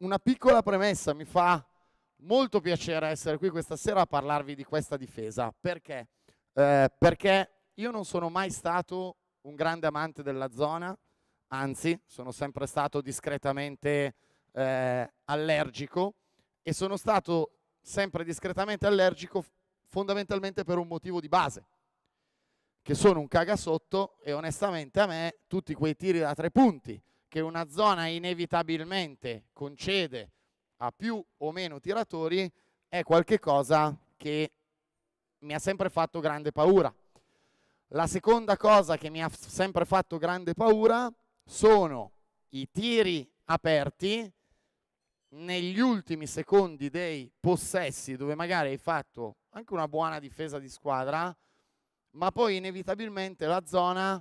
una piccola premessa, mi fa molto piacere essere qui questa sera a parlarvi di questa difesa. Perché? Eh, perché io non sono mai stato un grande amante della zona, anzi sono sempre stato discretamente eh, allergico e sono stato sempre discretamente allergico fondamentalmente per un motivo di base, che sono un cagasotto e onestamente a me tutti quei tiri da tre punti che una zona inevitabilmente concede a più o meno tiratori è qualcosa che mi ha sempre fatto grande paura. La seconda cosa che mi ha sempre fatto grande paura sono i tiri aperti negli ultimi secondi dei possessi dove magari hai fatto anche una buona difesa di squadra, ma poi inevitabilmente la zona,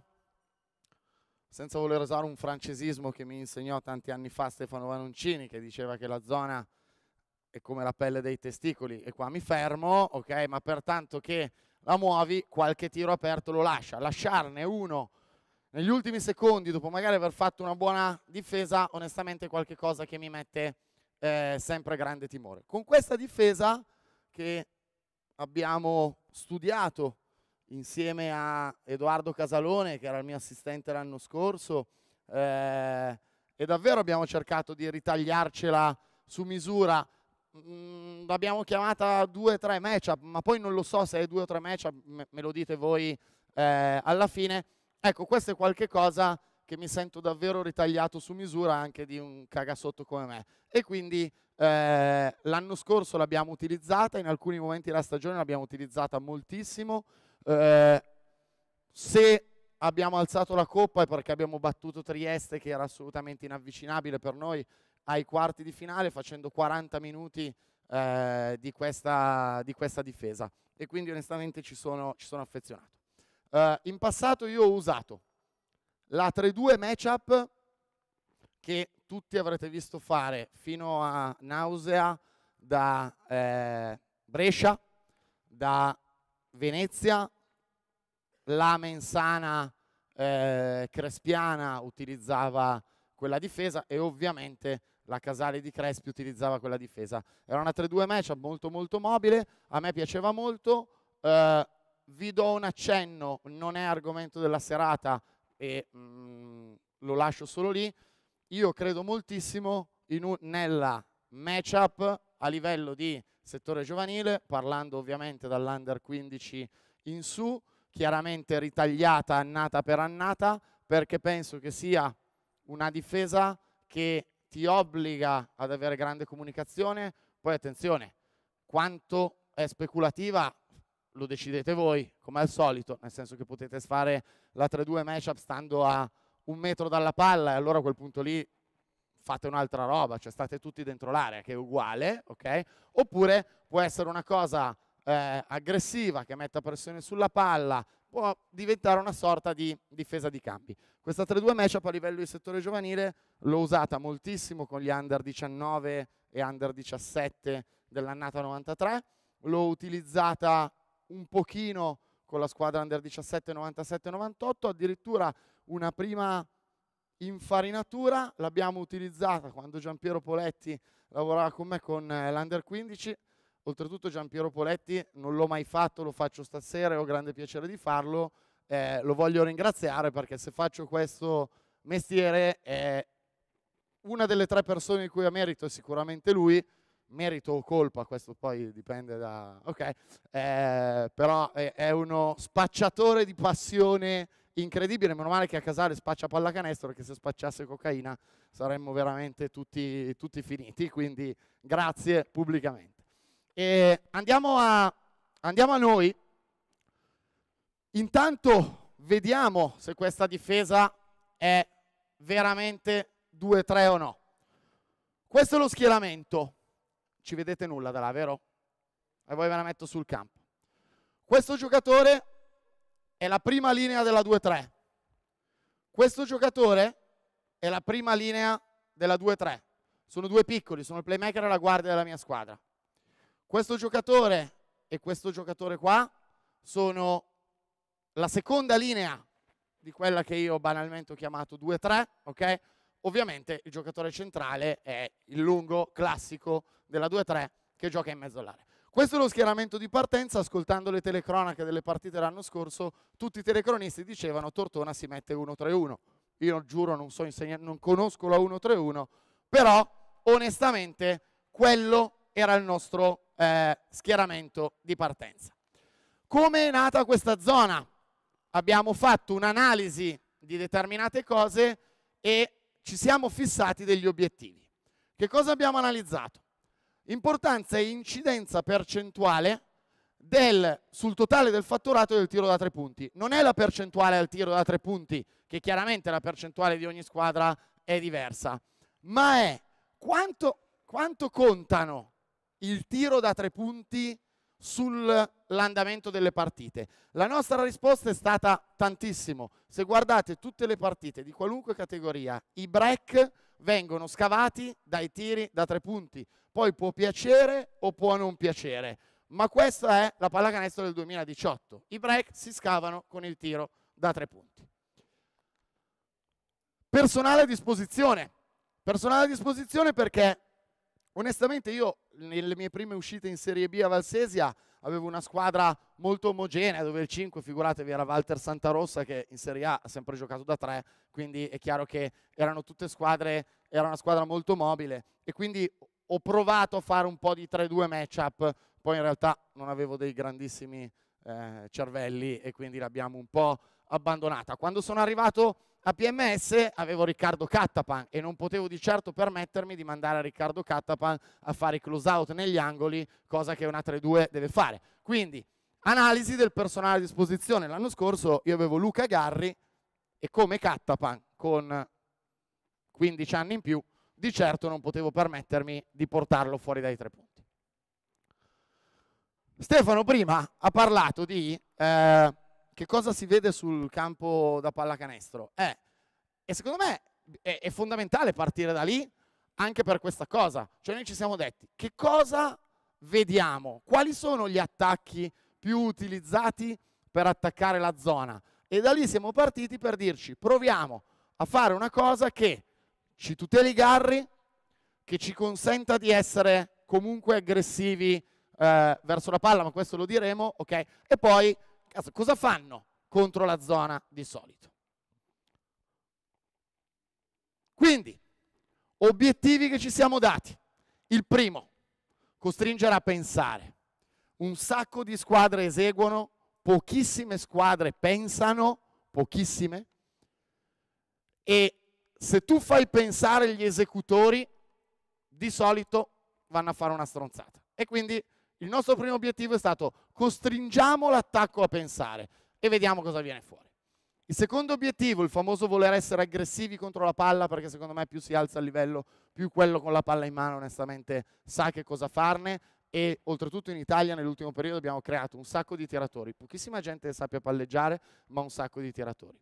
senza voler usare un francesismo che mi insegnò tanti anni fa Stefano Vanoncini, che diceva che la zona è come la pelle dei testicoli, e qua mi fermo, ok, ma pertanto che la muovi, qualche tiro aperto lo lascia. Lasciarne uno negli ultimi secondi, dopo magari aver fatto una buona difesa, onestamente è qualcosa che mi mette eh, sempre grande timore. Con questa difesa che abbiamo studiato insieme a Edoardo Casalone, che era il mio assistente l'anno scorso, eh, e davvero abbiamo cercato di ritagliarcela su misura. Mm, l'abbiamo chiamata 2-3 matchup, ma poi non lo so se è 2 o 3 matchup, me, me lo dite voi eh, alla fine. Ecco, questo è qualche cosa che mi sento davvero ritagliato su misura anche di un cagasotto come me. E quindi eh, l'anno scorso l'abbiamo utilizzata, in alcuni momenti della stagione l'abbiamo utilizzata moltissimo. Eh, se abbiamo alzato la coppa è perché abbiamo battuto Trieste, che era assolutamente inavvicinabile per noi, ai quarti di finale, facendo 40 minuti eh, di, questa, di, questa, difesa. E quindi onestamente ci sono, ci sono affezionato. Uh, in passato io ho usato la 3-2 matchup che tutti avrete visto fare fino a Nausea da eh, Brescia, da Venezia, la Mensana eh, Crespiana utilizzava quella difesa e ovviamente la Casale di Crespi utilizzava quella difesa. Era una 3-2 matchup molto molto mobile, a me piaceva molto, eh, vi do un accenno, non è argomento della serata, e mh, mm, lo lascio solo lì, io credo moltissimo un, nella matchup a livello di settore giovanile, parlando ovviamente dall'under 15 in su, chiaramente ritagliata annata per annata, perché penso che sia una difesa che ti obbliga ad avere grande comunicazione, poi attenzione, quanto è speculativa lo decidete voi, come al solito, nel senso che potete fare la 3-2 matchup stando a un metro dalla palla e allora a quel punto lì fate un'altra roba, cioè state tutti dentro l'area che è uguale, ok? Oppure può essere una cosa eh, aggressiva che metta pressione sulla palla, può diventare una sorta di difesa di campi. Questa 3-2 matchup a livello di settore giovanile l'ho usata moltissimo con gli under 19 e under 17 dell'annata 93, l'ho utilizzata un pochino con la squadra under 17, 97, 98, addirittura una prima infarinatura l'abbiamo utilizzata quando Giampiero Poletti lavorava con me con eh, l'Under 15. Oltretutto Giampiero Poletti non l'ho mai fatto, lo faccio stasera e ho grande piacere di farlo. Eh, lo voglio ringraziare perché se faccio questo mestiere è una delle tre persone di cui ha merito è sicuramente lui merito o colpa, questo poi dipende da... ok, eh, però è, è, uno spacciatore di passione incredibile, meno male che a Casale spaccia pallacanestro, perché se spacciasse cocaina saremmo veramente tutti, tutti finiti, quindi grazie pubblicamente. Andiamo a, andiamo a noi, intanto vediamo se questa difesa è veramente 2-3 o no. Questo è lo schieramento ci vedete nulla da là, vero? E poi ve la metto sul campo. Questo giocatore è la prima linea della 2-3. Questo giocatore è la prima linea della 2-3. Sono due piccoli, sono il playmaker e la guardia della mia squadra. Questo giocatore e questo giocatore qua sono la seconda linea di quella che io banalmente ho chiamato 2-3, ok? ovviamente il giocatore centrale è il lungo classico della 2-3 che gioca in mezzo all'area. Questo è lo schieramento di partenza, ascoltando le telecronache delle partite l'anno scorso, tutti i telecronisti dicevano Tortona si mette 1-3-1. Io giuro non, so non conosco la 1-3-1, però onestamente quello era il nostro eh, schieramento di partenza. Come è nata questa zona? Abbiamo fatto un'analisi di determinate cose e ci siamo fissati degli obiettivi. Che cosa abbiamo analizzato? Importanza e incidenza percentuale del, sul totale del fatturato del tiro da tre punti. Non è la percentuale al tiro da tre punti, che chiaramente la percentuale di ogni squadra è diversa, ma è quanto, quanto contano il tiro da tre punti sull'andamento delle partite? La nostra risposta è stata tantissimo. Se guardate tutte le partite di qualunque categoria, i break vengono scavati dai tiri da tre punti. Poi può piacere o può non piacere, ma questa è la pallacanestro del 2018. I break si scavano con il tiro da tre punti. Personale a disposizione. Personale a disposizione perché onestamente io nelle mie prime uscite in Serie B a Valsesia avevo una squadra molto omogenea dove il 5, figuratevi, era Walter Santarossa che in Serie A ha sempre giocato da 3, quindi è chiaro che erano tutte squadre, era una squadra molto mobile. E quindi ho provato a fare un po' di 3-2 matchup, poi in realtà non avevo dei grandissimi eh, cervelli e quindi l'abbiamo un po' abbandonata. Quando sono arrivato a PMS avevo Riccardo Cattapan e non potevo di certo permettermi di mandare Riccardo Cattapan a fare i close out negli angoli, cosa che una 3-2 deve fare. Quindi, analisi del personale a disposizione. L'anno scorso io avevo Luca Garri e come Cattapan con 15 anni in più, di certo non potevo permettermi di portarlo fuori dai tre punti. Stefano prima ha parlato di eh, che cosa si vede sul campo da pallacanestro? Eh, e secondo me è, è fondamentale partire da lì anche per questa cosa. Cioè noi ci siamo detti che cosa vediamo, quali sono gli attacchi più utilizzati per attaccare la zona. E da lì siamo partiti per dirci proviamo a fare una cosa che ci tuteli i garri, che ci consenta di essere comunque aggressivi eh, verso la palla, ma questo lo diremo, ok? E poi cosa fanno contro la zona di solito? Quindi, obiettivi che ci siamo dati. Il primo, costringere a pensare. Un sacco di squadre eseguono, pochissime squadre pensano, pochissime, e se tu fai pensare gli esecutori, di solito vanno a fare una stronzata. E quindi il nostro primo obiettivo è stato costringiamo l'attacco a pensare e vediamo cosa viene fuori. Il secondo obiettivo, il famoso voler essere aggressivi contro la palla, perché secondo me più si alza il livello, più quello con la palla in mano onestamente sa che cosa farne e oltretutto in Italia nell'ultimo periodo abbiamo creato un sacco di tiratori, pochissima gente sappia palleggiare, ma un sacco di tiratori.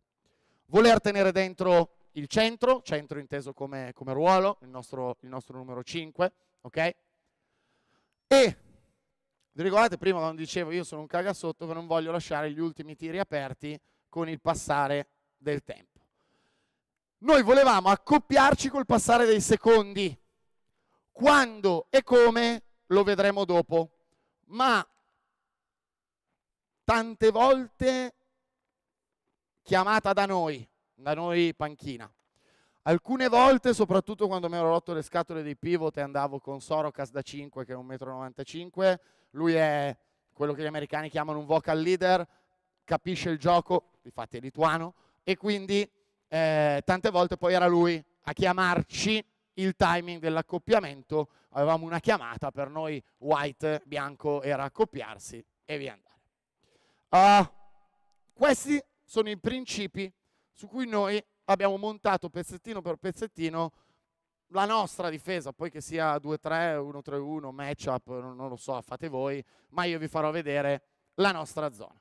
Voler tenere dentro il centro, centro inteso come, come ruolo, il nostro, il nostro numero 5, ok? E vi ricordate prima quando dicevo io sono un cagasotto che non voglio lasciare gli ultimi tiri aperti con il passare del tempo. Noi volevamo accoppiarci col passare dei secondi. Quando e come lo vedremo dopo. Ma tante volte chiamata da noi, da noi panchina. Alcune volte, soprattutto quando mi ero rotto le scatole dei pivot e andavo con Sorocas da 5 che è 1,95 m, lui è quello che gli americani chiamano un vocal leader, capisce il gioco, infatti è lituano, e quindi eh, tante volte poi era lui a chiamarci il timing dell'accoppiamento, avevamo una chiamata, per noi white, bianco era accoppiarsi e via andare. Uh, questi sono i principi su cui noi abbiamo montato pezzettino per pezzettino la nostra difesa, poi che sia 2-3, 1-3-1, matchup, non lo so, fate voi, ma io vi farò vedere la nostra zona.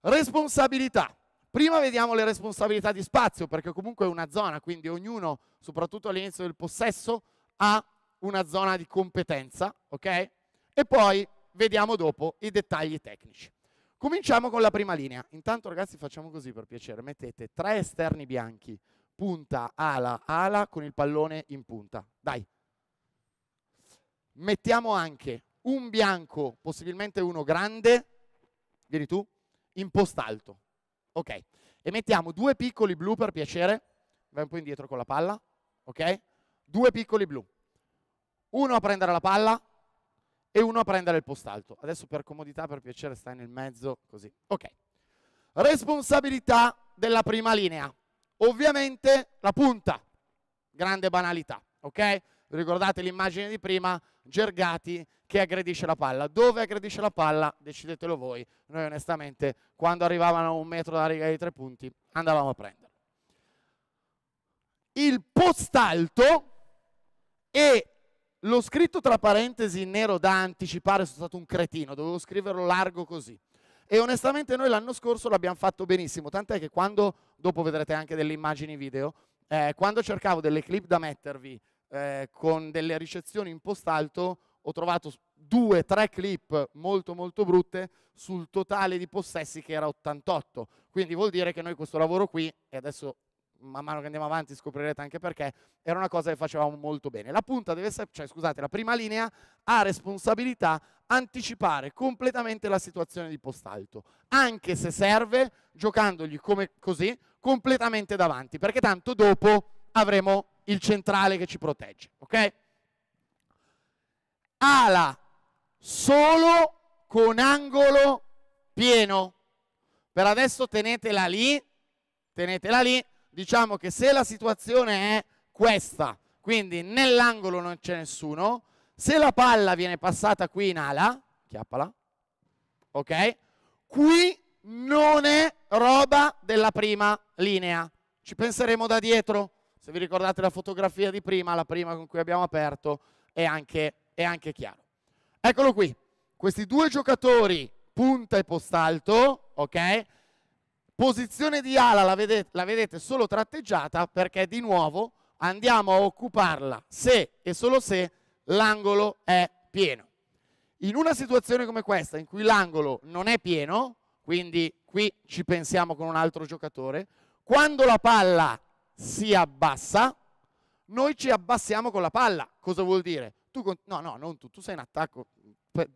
Responsabilità. Prima vediamo le responsabilità di spazio, perché comunque è una zona, quindi ognuno, soprattutto all'inizio del possesso, ha una zona di competenza, ok? E poi vediamo dopo i dettagli tecnici. Cominciamo con la prima linea. Intanto ragazzi facciamo così per piacere, mettete tre esterni bianchi punta, ala, ala con il pallone in punta. Dai. Mettiamo anche un bianco, possibilmente uno grande, vieni tu, in post alto. Ok. E mettiamo due piccoli blu per piacere. Vai un po' indietro con la palla. Ok? Due piccoli blu. Uno a prendere la palla e uno a prendere il post alto. Adesso per comodità, per piacere, stai nel mezzo, così. Ok. Responsabilità della prima linea. Ovviamente la punta. Grande banalità. Ok? Ricordate l'immagine di prima? Gergati che aggredisce la palla. Dove aggredisce la palla? Decidetelo voi. Noi onestamente, quando arrivavano a un metro dalla riga dei tre punti, andavamo a prenderlo. Il post alto e l'ho scritto tra parentesi in nero da anticipare, sono stato un cretino, dovevo scriverlo largo così. E onestamente noi l'anno scorso l'abbiamo fatto benissimo, tant'è che quando, dopo vedrete anche delle immagini video, eh, quando cercavo delle clip da mettervi eh, con delle ricezioni in post alto, ho trovato due, tre clip molto molto brutte sul totale di possessi che era 88. Quindi vuol dire che noi questo lavoro qui, e adesso man mano che andiamo avanti scoprirete anche perché, era una cosa che facevamo molto bene. La punta deve essere, cioè scusate, la prima linea ha responsabilità anticipare completamente la situazione di post alto, anche se serve giocandogli come così completamente davanti, perché tanto dopo avremo il centrale che ci protegge, ok? ala solo con angolo pieno. Per adesso tenetela lì, tenetela lì. Diciamo che se la situazione è questa, quindi nell'angolo non c'è nessuno, se la palla viene passata qui in ala, chiappala, ok? Qui non è roba della prima linea. Ci penseremo da dietro. Se vi ricordate la fotografia di prima, la prima con cui abbiamo aperto, è anche è anche chiaro. Eccolo qui, questi due giocatori, punta e postalto, ok? Posizione di ala la vedete, la vedete solo tratteggiata perché di nuovo andiamo a occuparla se e solo se l'angolo è pieno. In una situazione come questa, in cui l'angolo non è pieno, quindi qui ci pensiamo con un altro giocatore, quando la palla si abbassa, noi ci abbassiamo con la palla. Cosa vuol dire? Tu, no, no, non tu, tu sei in attacco,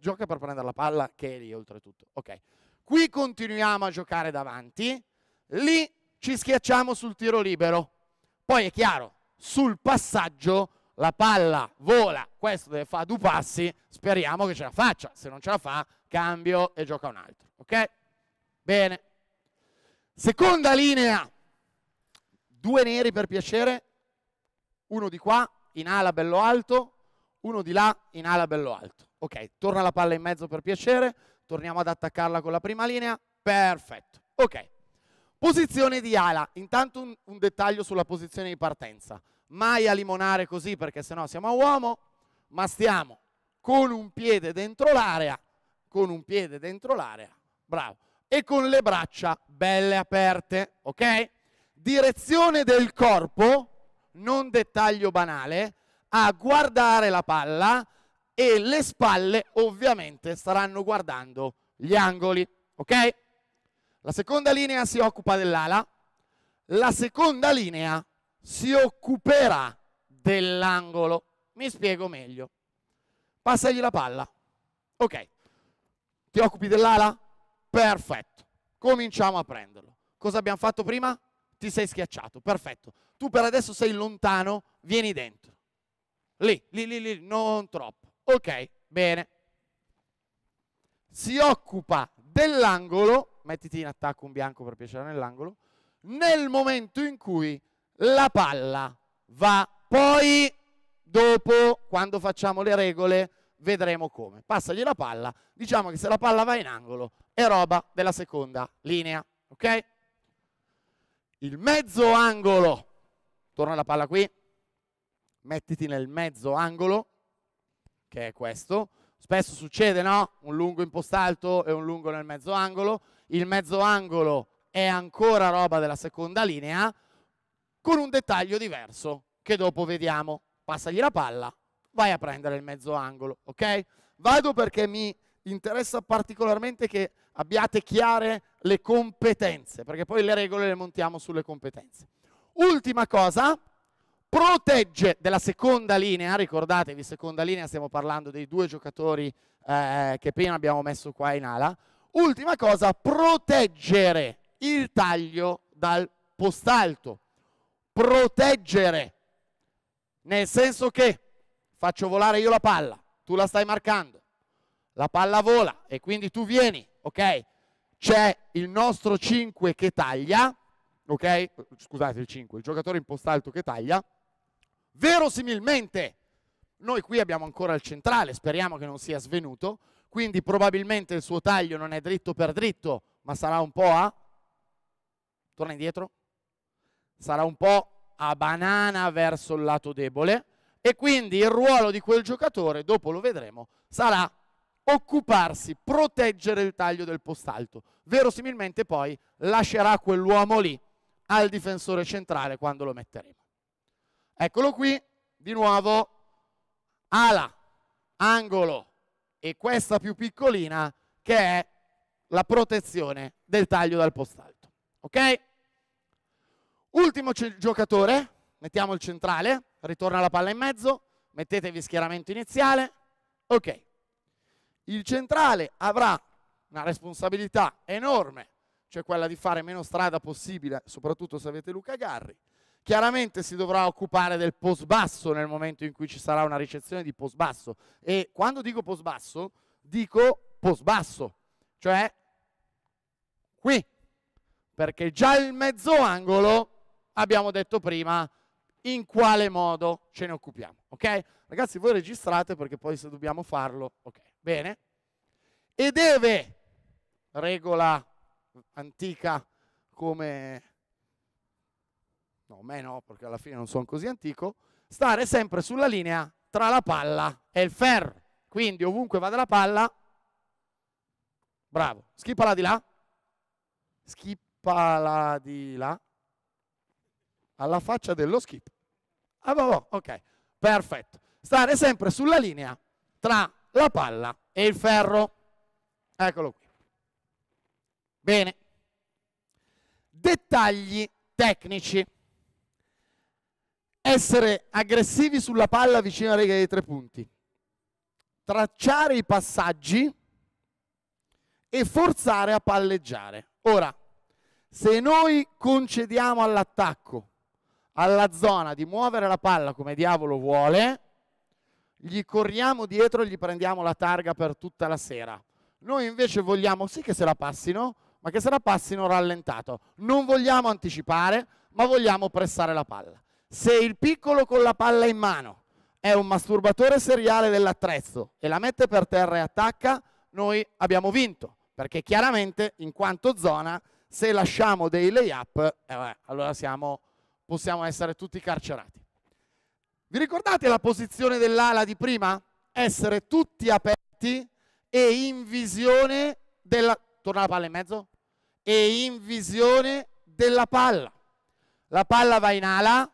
gioca per prendere la palla che è lì oltretutto. Ok, qui continuiamo a giocare davanti, lì ci schiacciamo sul tiro libero. Poi è chiaro, sul passaggio la palla vola, questo deve fare due passi, speriamo che ce la faccia, se non ce la fa cambio e gioca un altro. Ok? Bene. Seconda linea, due neri per piacere, uno di qua, in ala bello alto, uno di là in ala bello alto. Ok, torna la palla in mezzo per piacere, torniamo ad attaccarla con la prima linea, perfetto. Ok, posizione di ala, intanto un, un dettaglio sulla posizione di partenza. Mai a limonare così perché sennò siamo a uomo, ma stiamo con un piede dentro l'area, con un piede dentro l'area, bravo, e con le braccia belle aperte, ok? Direzione del corpo, non dettaglio banale, a guardare la palla e le spalle ovviamente staranno guardando gli angoli, ok? La seconda linea si occupa dell'ala, la seconda linea si occuperà dell'angolo. Mi spiego meglio. Passagli la palla. Ok. Ti occupi dell'ala? Perfetto. Cominciamo a prenderlo. Cosa abbiamo fatto prima? Ti sei schiacciato. Perfetto. Tu per adesso sei lontano, vieni dentro. Lì, lì, lì, lì, non troppo. Ok, bene. Si occupa dell'angolo, mettiti in attacco un bianco per piacere nell'angolo, nel momento in cui la palla va. Poi, dopo, quando facciamo le regole, vedremo come. Passagli la palla, diciamo che se la palla va in angolo è roba della seconda linea, ok? Il mezzo angolo, torna la palla qui, mettiti nel mezzo angolo, che è questo. Spesso succede, no? Un lungo in post alto e un lungo nel mezzo angolo. Il mezzo angolo è ancora roba della seconda linea, con un dettaglio diverso che dopo vediamo. Passagli la palla, vai a prendere il mezzo angolo, ok? Vado perché mi interessa particolarmente che abbiate chiare le competenze, perché poi le regole le montiamo sulle competenze. Ultima cosa, protegge della seconda linea, ricordatevi, seconda linea stiamo parlando dei due giocatori eh, che prima abbiamo messo qua in ala. Ultima cosa, proteggere il taglio dal postalto. Proteggere, nel senso che faccio volare io la palla, tu la stai marcando, la palla vola e quindi tu vieni, ok? C'è il nostro 5 che taglia, ok? Scusate il 5, il giocatore in postalto che taglia. Verosimilmente, noi qui abbiamo ancora il centrale, speriamo che non sia svenuto, quindi probabilmente il suo taglio non è dritto per dritto, ma sarà un po' a... Torna indietro. Sarà un po' a banana verso il lato debole e quindi il ruolo di quel giocatore, dopo lo vedremo, sarà occuparsi, proteggere il taglio del postalto. Verosimilmente poi lascerà quell'uomo lì al difensore centrale quando lo metteremo. Eccolo qui, di nuovo, ala, angolo e questa più piccolina che è la protezione del taglio dal postalto. Ok? Ultimo giocatore, mettiamo il centrale, ritorna la palla in mezzo, mettetevi schieramento iniziale. Ok. Il centrale avrà una responsabilità enorme, cioè quella di fare meno strada possibile, soprattutto se avete Luca Garri. Chiaramente si dovrà occupare del post basso nel momento in cui ci sarà una ricezione di post basso. E quando dico post basso, dico post basso, cioè qui, perché già il mezzo angolo, abbiamo detto prima, in quale modo ce ne occupiamo. Ok? Ragazzi, voi registrate perché poi se dobbiamo farlo, ok, bene. E deve, regola antica come no, me no, perché alla fine non sono così antico, stare sempre sulla linea tra la palla e il ferro. Quindi ovunque vada la palla, bravo, schippala di là, schippala di là, alla faccia dello skip. Ah, boh, boh, ok, perfetto. Stare sempre sulla linea tra la palla e il ferro. Eccolo qui. Bene. Dettagli tecnici essere aggressivi sulla palla vicino alla riga dei tre punti, tracciare i passaggi e forzare a palleggiare. Ora, se noi concediamo all'attacco, alla zona di muovere la palla come diavolo vuole, gli corriamo dietro e gli prendiamo la targa per tutta la sera. Noi invece vogliamo sì che se la passino, ma che se la passino rallentato. Non vogliamo anticipare, ma vogliamo pressare la palla. Se il piccolo con la palla in mano è un masturbatore seriale dell'attrezzo e la mette per terra e attacca, noi abbiamo vinto, perché chiaramente in quanto zona se lasciamo dei layup, eh allora siamo, possiamo essere tutti carcerati. Vi ricordate la posizione dell'ala di prima? Essere tutti aperti e in visione della... Torna la palla in mezzo? E in visione della palla. La palla va in ala,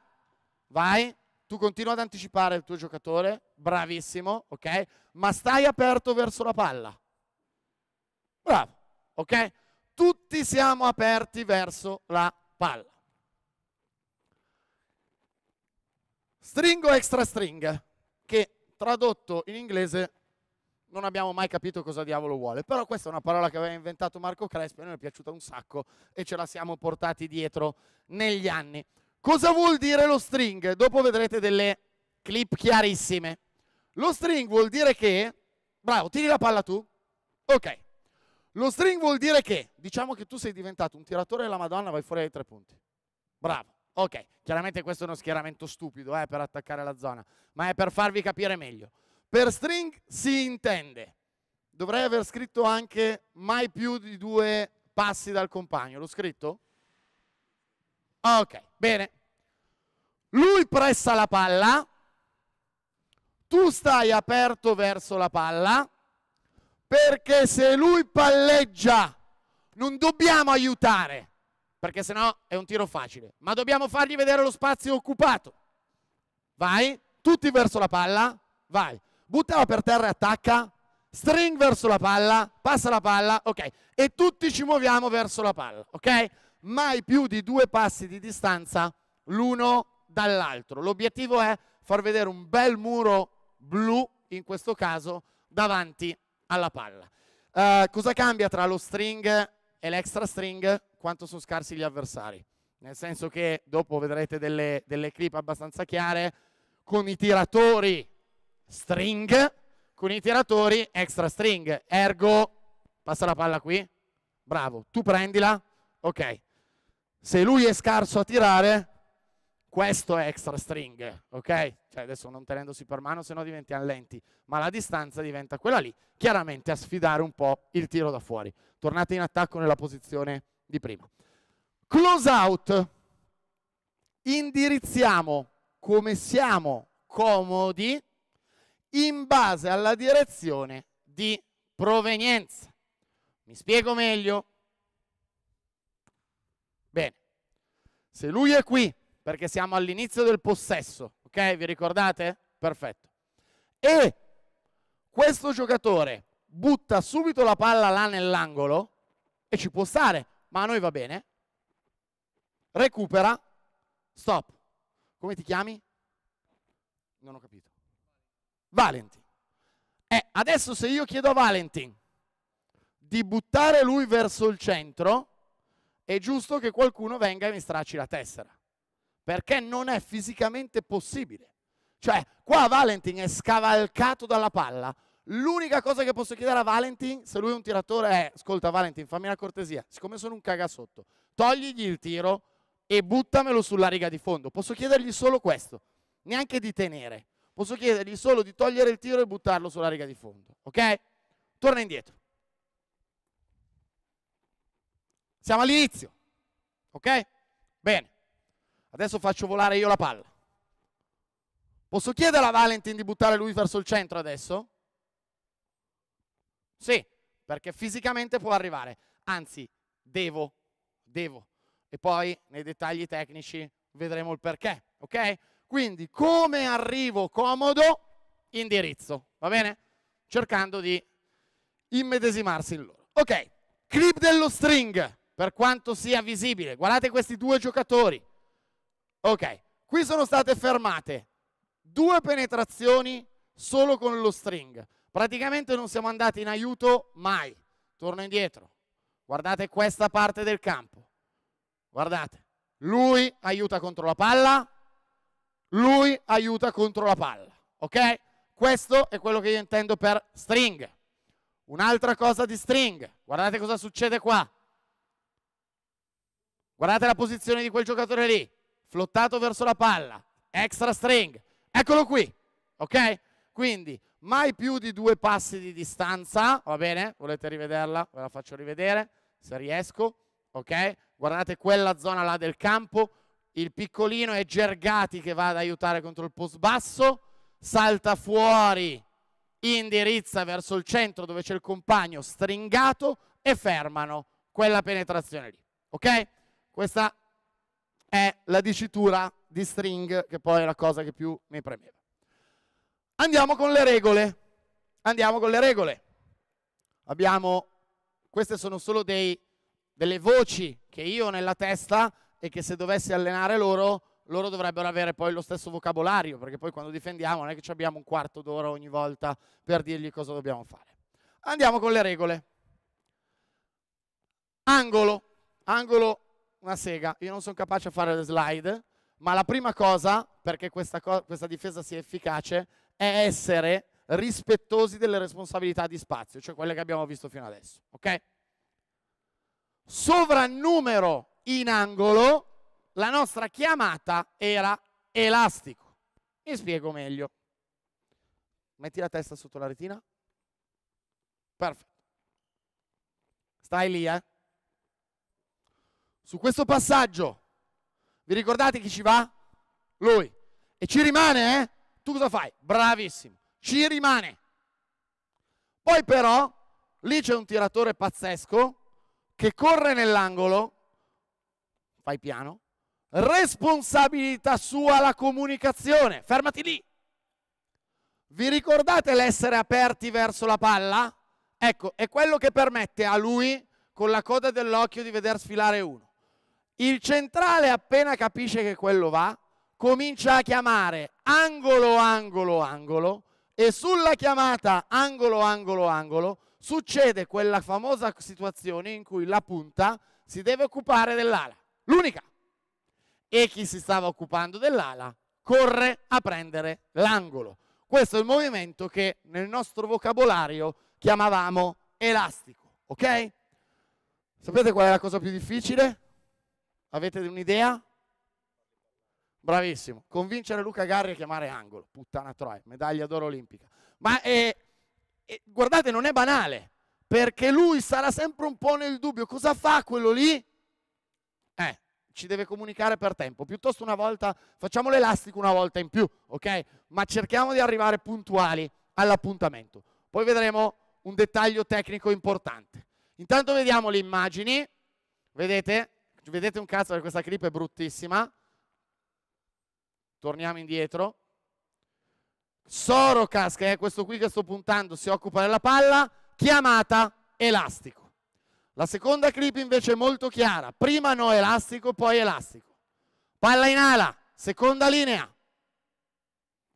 vai, tu continua ad anticipare il tuo giocatore, bravissimo, ok? Ma stai aperto verso la palla. Bravo, ok? Tutti siamo aperti verso la palla. String o extra string, che tradotto in inglese non abbiamo mai capito cosa diavolo vuole, però questa è una parola che aveva inventato Marco Crespi e noi è piaciuta un sacco e ce la siamo portati dietro negli anni. Cosa vuol dire lo string? Dopo vedrete delle clip chiarissime. Lo string vuol dire che, bravo, tiri la palla tu. Ok. Lo string vuol dire che, diciamo che tu sei diventato un tiratore della Madonna, vai fuori dai tre punti. Bravo. Ok, chiaramente questo è uno schieramento stupido eh, per attaccare la zona, ma è per farvi capire meglio. Per string si intende, dovrei aver scritto anche mai più di due passi dal compagno. L'ho scritto? Ok, bene. Lui pressa la palla, tu stai aperto verso la palla, perché se lui palleggia non dobbiamo aiutare, perché sennò è un tiro facile, ma dobbiamo fargli vedere lo spazio occupato. Vai, tutti verso la palla, vai. Buttala per terra e attacca, string verso la palla, passa la palla, ok. E tutti ci muoviamo verso la palla, ok? Mai più di due passi di distanza l'uno dall'altro. L'obiettivo è far vedere un bel muro blu, in questo caso, davanti alla palla. Uh, cosa cambia tra lo string e l'extra string? Quanto sono scarsi gli avversari. Nel senso che dopo vedrete delle, delle clip abbastanza chiare con i tiratori string, con i tiratori extra string. Ergo, passa la palla qui. Bravo, tu prendila. Ok. Se lui è scarso a tirare, questo è extra string, ok? Cioè adesso non tenendosi per mano, se no diventiamo lenti, ma la distanza diventa quella lì, chiaramente a sfidare un po' il tiro da fuori. Tornate in attacco nella posizione di prima. Close out. Indirizziamo come siamo comodi in base alla direzione di provenienza. Mi spiego meglio. Bene, se lui è qui, perché siamo all'inizio del possesso, ok? Vi ricordate? Perfetto. E questo giocatore butta subito la palla là nell'angolo, e ci può stare, ma a noi va bene, recupera, stop. Come ti chiami? Non ho capito. Valentin. Eh, adesso se io chiedo a Valentin di buttare lui verso il centro, è giusto che qualcuno venga e mi stracci la tessera. Perché non è fisicamente possibile. Cioè, qua Valentin è scavalcato dalla palla. L'unica cosa che posso chiedere a Valentin, se lui è un tiratore, è: Ascolta, Valentin, fammi una cortesia. Siccome sono un cagasotto, togligli il tiro e buttamelo sulla riga di fondo. Posso chiedergli solo questo, neanche di tenere. Posso chiedergli solo di togliere il tiro e buttarlo sulla riga di fondo. Ok? Torna indietro. Siamo all'inizio. Ok? Bene. Adesso faccio volare io la palla. Posso chiedere a Valentin di buttare lui verso il centro adesso? Sì, perché fisicamente può arrivare. Anzi, devo, devo. E poi nei dettagli tecnici vedremo il perché, ok? Quindi come arrivo comodo, indirizzo, va bene? Cercando di immedesimarsi in loro. Ok, clip dello string per quanto sia visibile. Guardate questi due giocatori. Ok, qui sono state fermate due penetrazioni solo con lo string. Praticamente non siamo andati in aiuto mai. Torno indietro. Guardate questa parte del campo. Guardate. Lui aiuta contro la palla. Lui aiuta contro la palla. Ok? Questo è quello che io intendo per string. Un'altra cosa di string. Guardate cosa succede qua. Guardate la posizione di quel giocatore lì, flottato verso la palla, extra string, eccolo qui, ok? Quindi mai più di due passi di distanza, va bene? Volete rivederla? Ve la faccio rivedere, se riesco, ok? Guardate quella zona là del campo, il piccolino è Gergati che va ad aiutare contro il post basso, salta fuori, indirizza verso il centro dove c'è il compagno stringato e fermano quella penetrazione lì, ok? Questa è la dicitura di string, che poi è la cosa che più mi premeva. Andiamo con le regole. Andiamo con le regole. Abbiamo, queste sono solo dei, delle voci che io ho nella testa e che se dovessi allenare loro, loro dovrebbero avere poi lo stesso vocabolario, perché poi quando difendiamo non è che abbiamo un quarto d'ora ogni volta per dirgli cosa dobbiamo fare. Andiamo con le regole. Angolo. Angolo una sega, io non sono capace a fare le slide, ma la prima cosa, perché questa, co- questa difesa sia efficace, è essere rispettosi delle responsabilità di spazio, cioè quelle che abbiamo visto fino adesso. Ok? Sovrannumero in angolo, la nostra chiamata era elastico. Mi spiego meglio. Metti la testa sotto la retina. Perfetto. Stai lì, eh? Su questo passaggio, vi ricordate chi ci va? Lui. E ci rimane, eh? Tu cosa fai? Bravissimo. Ci rimane. Poi però, lì c'è un tiratore pazzesco che corre nell'angolo. Fai piano. Responsabilità sua la comunicazione. Fermati lì. Vi ricordate l'essere aperti verso la palla? Ecco, è quello che permette a lui, con la coda dell'occhio, di veder sfilare uno Il centrale appena capisce che quello va, comincia a chiamare angolo, angolo, angolo e sulla chiamata angolo, angolo, angolo succede quella famosa situazione in cui la punta si deve occupare dell'ala, l'unica. E chi si stava occupando dell'ala corre a prendere l'angolo. Questo è il movimento che nel nostro vocabolario chiamavamo elastico, ok? Sapete qual è la cosa più difficile? Avete un'idea? Bravissimo. Convincere Luca Garri a chiamare angolo. Puttana troia, medaglia d'oro olimpica. Ma è, è, guardate, non è banale, perché lui sarà sempre un po' nel dubbio. Cosa fa quello lì? Eh, ci deve comunicare per tempo. Piuttosto una volta, facciamo l'elastico una volta in più, ok? Ma cerchiamo di arrivare puntuali all'appuntamento. Poi vedremo un dettaglio tecnico importante. Intanto vediamo le immagini. Vedete? Vedete un cazzo che questa clip è bruttissima. Torniamo indietro. Sorocas, che è questo qui che sto puntando, si occupa della palla, chiamata elastico. La seconda clip invece è molto chiara. Prima no elastico, poi elastico. Palla in ala, seconda linea.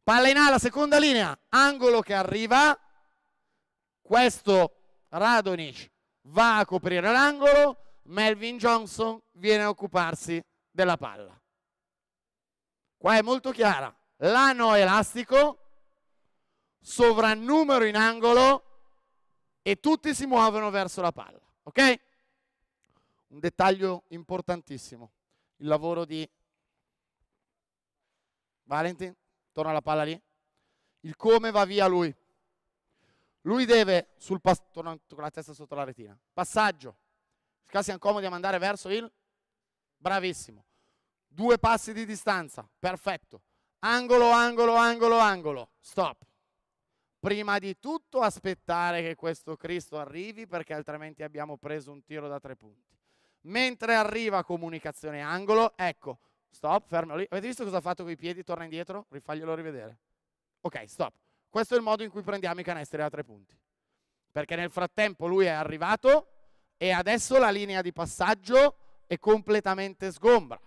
Palla in ala, seconda linea. Angolo che arriva. Questo Radonic va a coprire l'angolo. Melvin Johnson viene a occuparsi della palla. Qua è molto chiara. L'ano elastico, sovrannumero in angolo e tutti si muovono verso la palla. Ok? Un dettaglio importantissimo. Il lavoro di Valentin, torna la palla lì. Il come va via lui. Lui deve sul pas- torna con la testa sotto la retina. Passaggio. Se siamo comodi a mandare verso il bravissimo. Due passi di distanza. Perfetto. Angolo, angolo, angolo, angolo. Stop. Prima di tutto aspettare che questo Cristo arrivi perché altrimenti abbiamo preso un tiro da tre punti. Mentre arriva comunicazione angolo, ecco, stop, fermo lì. Avete visto cosa ha fatto con i piedi? Torna indietro, rifaglielo rivedere. Ok, stop. Questo è il modo in cui prendiamo i canestri da tre punti. Perché nel frattempo lui è arrivato e adesso la linea di passaggio è completamente sgombra.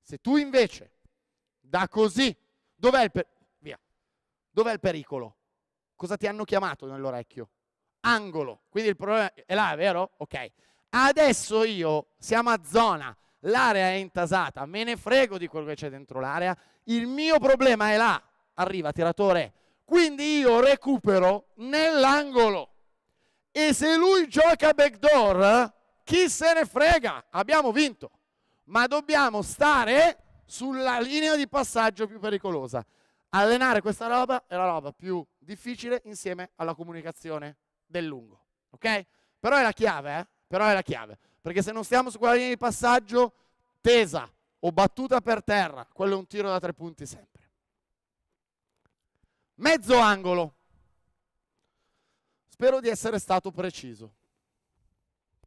Se tu invece da così, dov'è il, per-. Dov'è il pericolo? Cosa ti hanno chiamato nell'orecchio? Angolo. Quindi il problema è là, vero? Ok. Adesso io siamo a zona, l'area è intasata, me ne frego di quello che c'è dentro l'area, il mio problema è là, arriva tiratore, quindi io recupero nell'angolo. E se lui gioca backdoor, chi se ne frega? Abbiamo vinto. Ma dobbiamo stare sulla linea di passaggio più pericolosa. Allenare questa roba è la roba più difficile insieme alla comunicazione del lungo. Ok? Però è la chiave, eh? Però è la chiave. Perché se non stiamo su quella linea di passaggio tesa o battuta per terra, quello è un tiro da tre punti sempre. Mezzo angolo. Spero di essere stato preciso.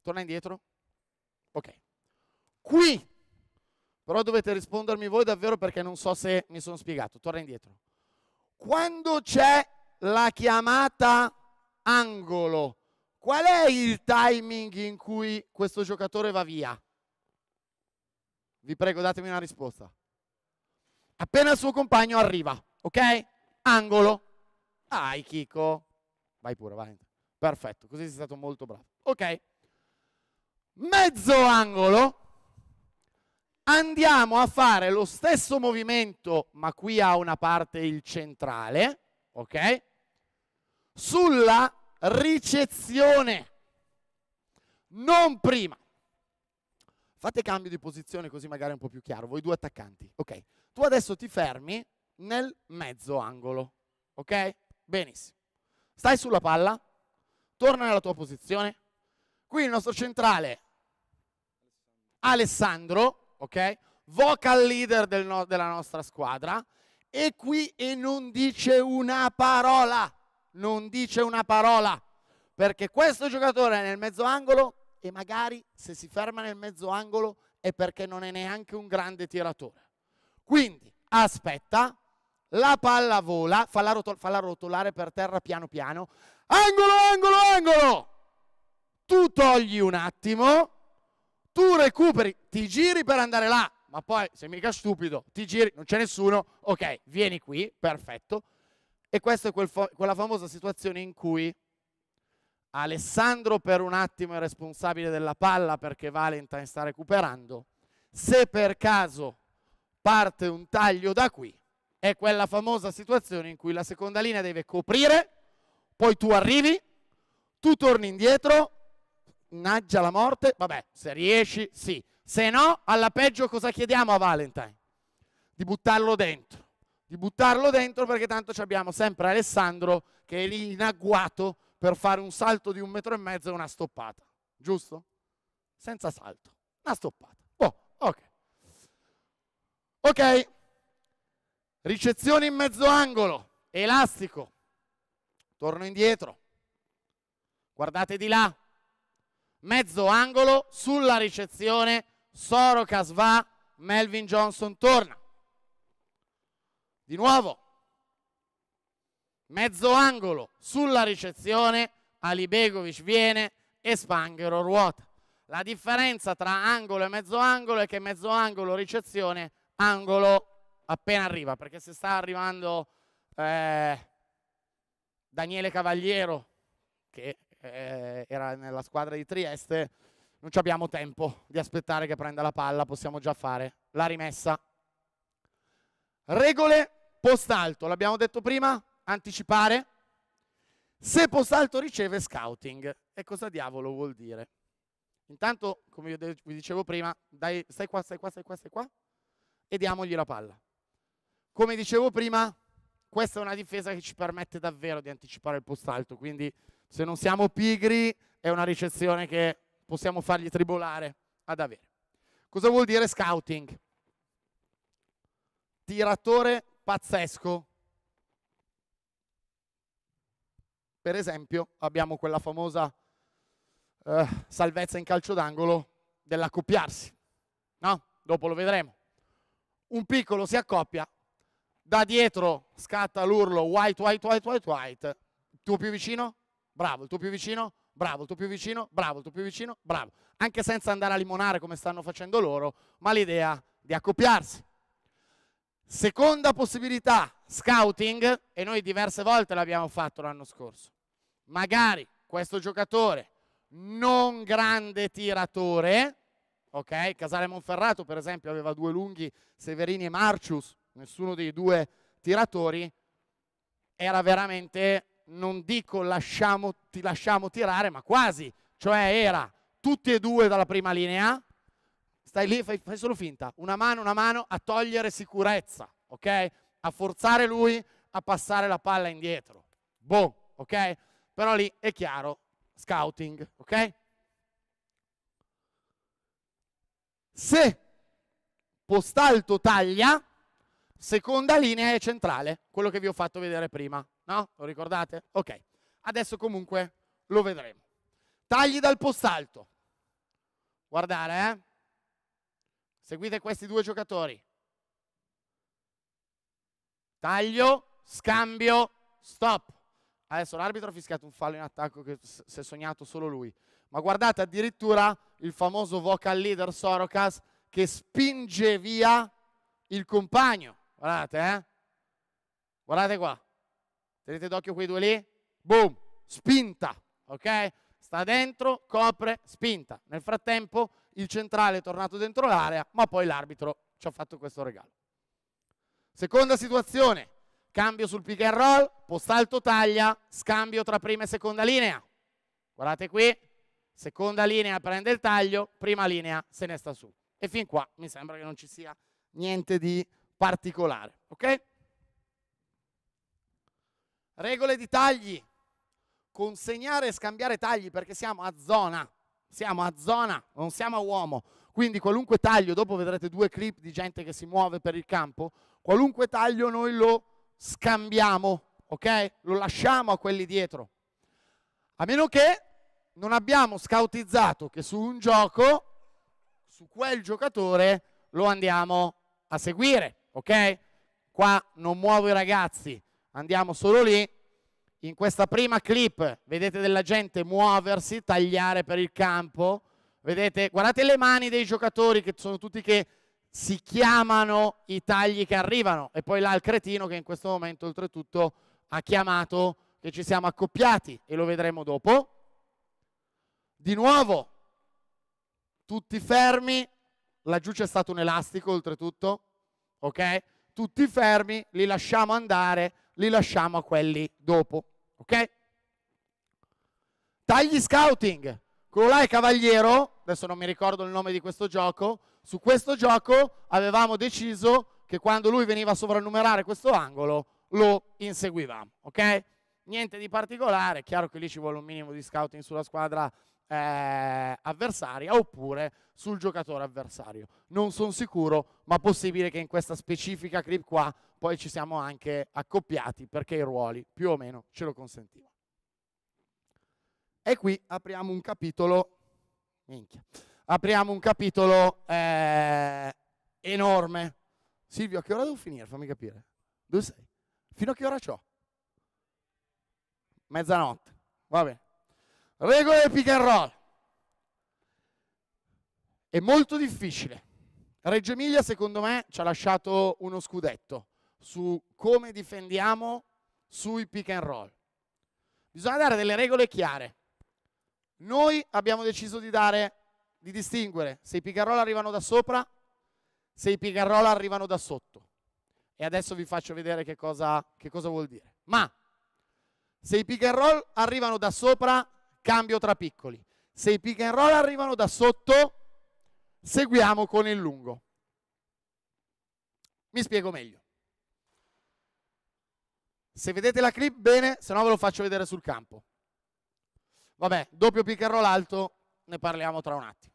Torna indietro. Ok. Qui, però dovete rispondermi voi davvero perché non so se mi sono spiegato. Torna indietro. Quando c'è la chiamata angolo, qual è il timing in cui questo giocatore va via? Vi prego, datemi una risposta. Appena il suo compagno arriva, ok? Angolo. Dai, Chico. Vai pure, vai. Perfetto, così sei stato molto bravo. Ok. Mezzo angolo. Andiamo a fare lo stesso movimento, ma qui ha una parte il centrale, ok? Sulla ricezione. Non prima. Fate cambio di posizione così magari è un po' più chiaro. Voi due attaccanti. Ok. Tu adesso ti fermi nel mezzo angolo. Ok? Benissimo. Stai sulla palla, torna nella tua posizione. Qui il nostro centrale, Alessandro, ok? Vocal leader del no- della nostra squadra. E qui e non dice una parola. Non dice una parola. Perché questo giocatore è nel mezzo angolo e magari se si ferma nel mezzo angolo è perché non è neanche un grande tiratore. Quindi aspetta, la palla vola, falla, rotol- falla rotolare per terra piano piano, angolo, angolo, angolo! Tu togli un attimo, tu recuperi, ti giri per andare là, ma poi sei mica stupido, ti giri, non c'è nessuno, ok, vieni qui, perfetto. E questa è quel fa- quella famosa situazione in cui Alessandro per un attimo è responsabile della palla perché Valentine sta recuperando. Se per caso parte un taglio da qui, è quella famosa situazione in cui la seconda linea deve coprire, poi tu arrivi, tu torni indietro, naggia la morte, vabbè, se riesci, sì. Se no, alla peggio cosa chiediamo a Valentine? Di buttarlo dentro. Di buttarlo dentro perché tanto abbiamo sempre Alessandro che è lì in agguato per fare un salto di un metro e mezzo e una stoppata. Giusto? Senza salto. Una stoppata. Oh, ok. Ok. Ricezione in mezzo angolo. Elastico. Torno indietro. Guardate di là. Mezzo angolo sulla ricezione. Sorocas va. Melvin Johnson torna. Di nuovo. Mezzo angolo sulla ricezione. Ali Begovic viene e Spanghero ruota. La differenza tra angolo e mezzo angolo è che mezzo angolo ricezione, angolo appena arriva, perché se sta arrivando eh, Daniele Cavaliero, che eh, era nella squadra di Trieste, non abbiamo tempo di aspettare che prenda la palla, possiamo già fare la rimessa. Regole post alto, l'abbiamo detto prima, anticipare. Se post alto riceve scouting, e cosa diavolo vuol dire? Intanto, come vi dicevo prima, dai, stai qua, stai qua, stai qua, stai qua, e diamogli la palla. Come dicevo prima, questa è una difesa che ci permette davvero di anticipare il post alto, quindi se non siamo pigri è una ricezione che possiamo fargli tribolare ad avere. Cosa vuol dire scouting? Tiratore pazzesco. Per esempio abbiamo quella famosa eh, salvezza in calcio d'angolo dell'accoppiarsi. No? Dopo lo vedremo. Un piccolo si accoppia, da dietro scatta l'urlo white, white, white, white, white. Tuo più vicino? Bravo, il tuo più vicino? Bravo, il tuo più vicino? Bravo, il tuo più vicino? Bravo. Anche senza andare a limonare come stanno facendo loro, ma l'idea di accoppiarsi. Seconda possibilità, scouting, e noi diverse volte l'abbiamo fatto l'anno scorso. Magari questo giocatore non grande tiratore, ok? Casale Monferrato per esempio aveva due lunghi, Severini e Marcius, nessuno dei due tiratori era veramente, non dico lasciamo, ti lasciamo tirare, ma quasi, cioè era tutti e due dalla prima linea, stai lì, fai, fai solo finta, una mano, una mano a togliere sicurezza, ok? A forzare lui a passare la palla indietro. Boh, ok? Però lì è chiaro, scouting, ok? Se postalto taglia, seconda linea è centrale, quello che vi ho fatto vedere prima, no? Lo ricordate? Ok, adesso comunque lo vedremo. Tagli dal postalto. Guardare, eh? Seguite questi due giocatori. Taglio, scambio, stop. Adesso l'arbitro ha fischiato un fallo in attacco che si è sognato solo lui. Ma guardate addirittura il famoso vocal leader Sorocas che spinge via il compagno. Guardate, eh? Guardate qua. Tenete d'occhio quei due lì. Boom, spinta, ok? Sta dentro, copre, spinta. Nel frattempo il centrale è tornato dentro l'area, ma poi l'arbitro ci ha fatto questo regalo. Seconda situazione, cambio sul pick and roll, postalto taglia, scambio tra prima e seconda linea. Guardate qui, seconda linea prende il taglio, prima linea se ne sta su. E fin qua mi sembra che non ci sia niente di particolare, ok? Regole di tagli. Consegnare e scambiare tagli perché siamo a zona. Siamo a zona, non siamo a uomo. Quindi qualunque taglio, dopo vedrete due clip di gente che si muove per il campo, qualunque taglio noi lo scambiamo, ok? Lo lasciamo a quelli dietro. A meno che non abbiamo scautizzato che su un gioco, su quel giocatore, lo andiamo a seguire, ok? Qua non muovo i ragazzi, andiamo solo lì. In questa prima clip vedete della gente muoversi, tagliare per il campo, Vedete? Guardate le mani dei giocatori che sono tutti che si chiamano i tagli che arrivano e poi là il cretino che in questo momento oltretutto ha chiamato che ci siamo accoppiati e lo vedremo dopo. Di nuovo, tutti fermi, laggiù c'è stato un elastico oltretutto, ok? Tutti fermi, li lasciamo andare, li lasciamo a quelli dopo, ok? Tagli scouting, quello là è Cavaliero, adesso non mi ricordo il nome di questo gioco, su questo gioco avevamo deciso che quando lui veniva a sovrannumerare questo angolo lo inseguivamo, ok? Niente di particolare, chiaro che lì ci vuole un minimo di scouting sulla squadra eh, avversaria oppure sul giocatore avversario. Non sono sicuro, ma possibile che in questa specifica clip qua poi ci siamo anche accoppiati perché i ruoli più o meno ce lo consentivano. E qui apriamo un capitolo, minchia, apriamo un capitolo eh, enorme. Silvio, a che ora devo finire? Fammi capire. Dove sei? Fino a che ora c'ho? Mezzanotte. Va bene. Regole pick and roll. È molto difficile. Reggio Emilia, secondo me, ci ha lasciato uno scudetto su come difendiamo sui pick and roll. Bisogna dare delle regole chiare. Noi abbiamo deciso di dare, di distinguere se i pick and roll arrivano da sopra, se i pick and roll arrivano da sotto. E adesso vi faccio vedere che cosa, che cosa vuol dire. Ma se i pick and roll arrivano da sopra, cambio tra piccoli. Se i pick and roll arrivano da sotto, seguiamo con il lungo. Mi spiego meglio. Se vedete la clip bene, se no ve lo faccio vedere sul campo. Vabbè, doppio pick and roll alto, ne parliamo tra un attimo.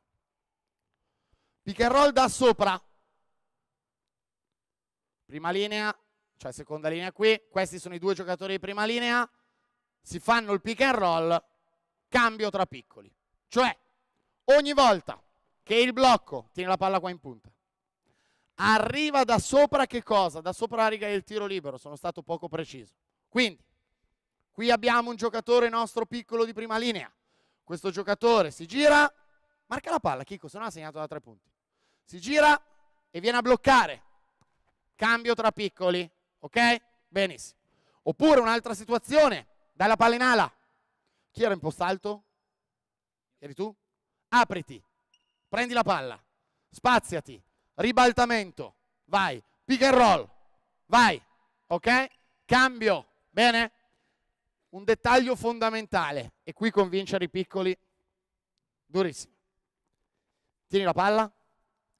Pick and roll da sopra. Prima linea, cioè seconda linea qui. Questi sono i due giocatori di prima linea. Si fanno il pick and roll cambio tra piccoli. Cioè, ogni volta che il blocco, tiene la palla qua in punta, arriva da sopra che cosa? Da sopra la riga del tiro libero, sono stato poco preciso. Quindi, qui abbiamo un giocatore nostro piccolo di prima linea. Questo giocatore si gira, marca la palla, Chico, se no ha segnato da tre punti. Si gira e viene a bloccare. Cambio tra piccoli, ok? Benissimo. Oppure un'altra situazione, dalla palla in ala, chi era in posto alto? Eri tu? Apriti, prendi la palla, spaziati, ribaltamento, vai, pick and roll, vai, ok? Cambio, bene? Un dettaglio fondamentale, e qui convincere i piccoli, durissimo. Tieni la palla,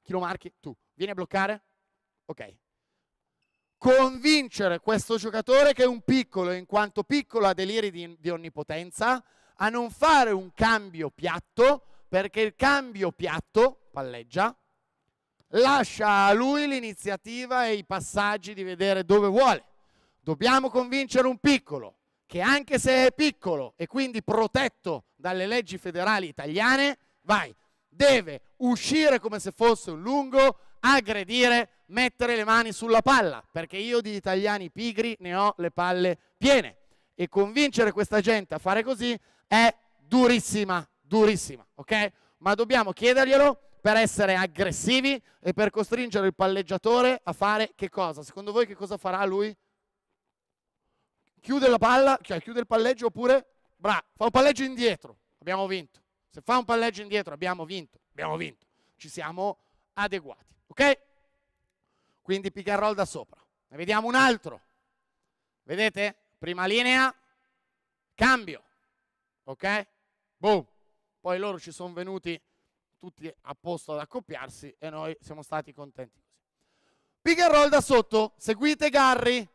chi lo marchi? Tu. Vieni a bloccare? Ok. Convincere questo giocatore che è un piccolo, in quanto piccolo ha deliri di, di onnipotenza, a non fare un cambio piatto, perché il cambio piatto, palleggia, lascia a lui l'iniziativa e i passaggi di vedere dove vuole. Dobbiamo convincere un piccolo che anche se è piccolo e quindi protetto dalle leggi federali italiane, vai, deve uscire come se fosse un lungo, aggredire, mettere le mani sulla palla, perché io di italiani pigri ne ho le palle piene. E convincere questa gente a fare così è durissima, durissima, ok? Ma dobbiamo chiederglielo per essere aggressivi e per costringere il palleggiatore a fare che cosa? Secondo voi che cosa farà lui? Chiude la palla, cioè chiude il palleggio oppure bra, fa un palleggio indietro, abbiamo vinto. Se fa un palleggio indietro abbiamo vinto, abbiamo vinto. Ci siamo adeguati, ok? Quindi pick and roll da sopra. Ne vediamo un altro. Vedete? Prima linea, cambio ok? Boom. Poi loro ci sono venuti tutti a posto ad accoppiarsi e noi siamo stati contenti così. Pick and roll da sotto, seguite Garry.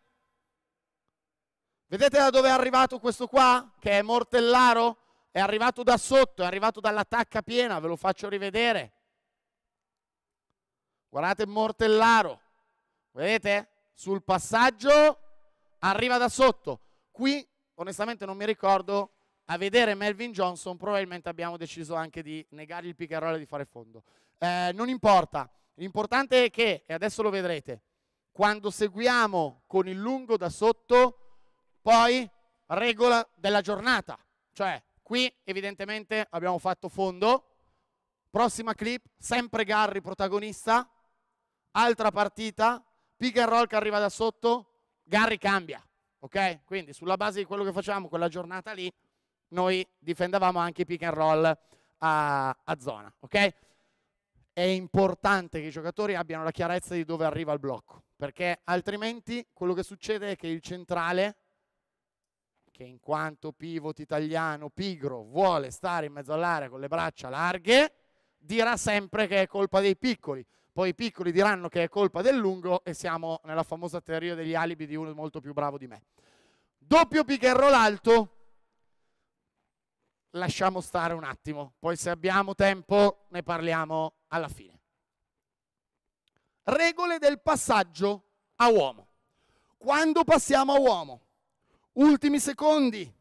Vedete da dove è arrivato questo qua? Che è Mortellaro? È arrivato da sotto, è arrivato dall'attacca piena, ve lo faccio rivedere. Guardate Mortellaro. Vedete? Sul passaggio arriva da sotto. Qui onestamente non mi ricordo a vedere Melvin Johnson probabilmente abbiamo deciso anche di negargli il roll e di fare fondo. Eh, non importa, l'importante è che, e adesso lo vedrete, quando seguiamo con il lungo da sotto, poi regola della giornata. Cioè, qui evidentemente abbiamo fatto fondo, Prossima clip, sempre Garry protagonista, altra partita, pick and roll che arriva da sotto, Garry cambia, ok? Quindi sulla base di quello che facciamo quella giornata lì, noi difendevamo anche i pick and roll a, a zona, ok? È importante che i giocatori abbiano la chiarezza di dove arriva il blocco, perché altrimenti quello che succede è che il centrale, che in quanto pivot italiano pigro vuole stare in mezzo all'area con le braccia larghe, dirà sempre che è colpa dei piccoli. Poi i piccoli diranno che è colpa del lungo e siamo nella famosa teoria degli alibi di uno molto più bravo di me. Doppio pick and roll alto, lasciamo stare un attimo, poi se abbiamo tempo ne parliamo alla fine. Regole del passaggio a uomo. Quando passiamo a uomo? Ultimi secondi,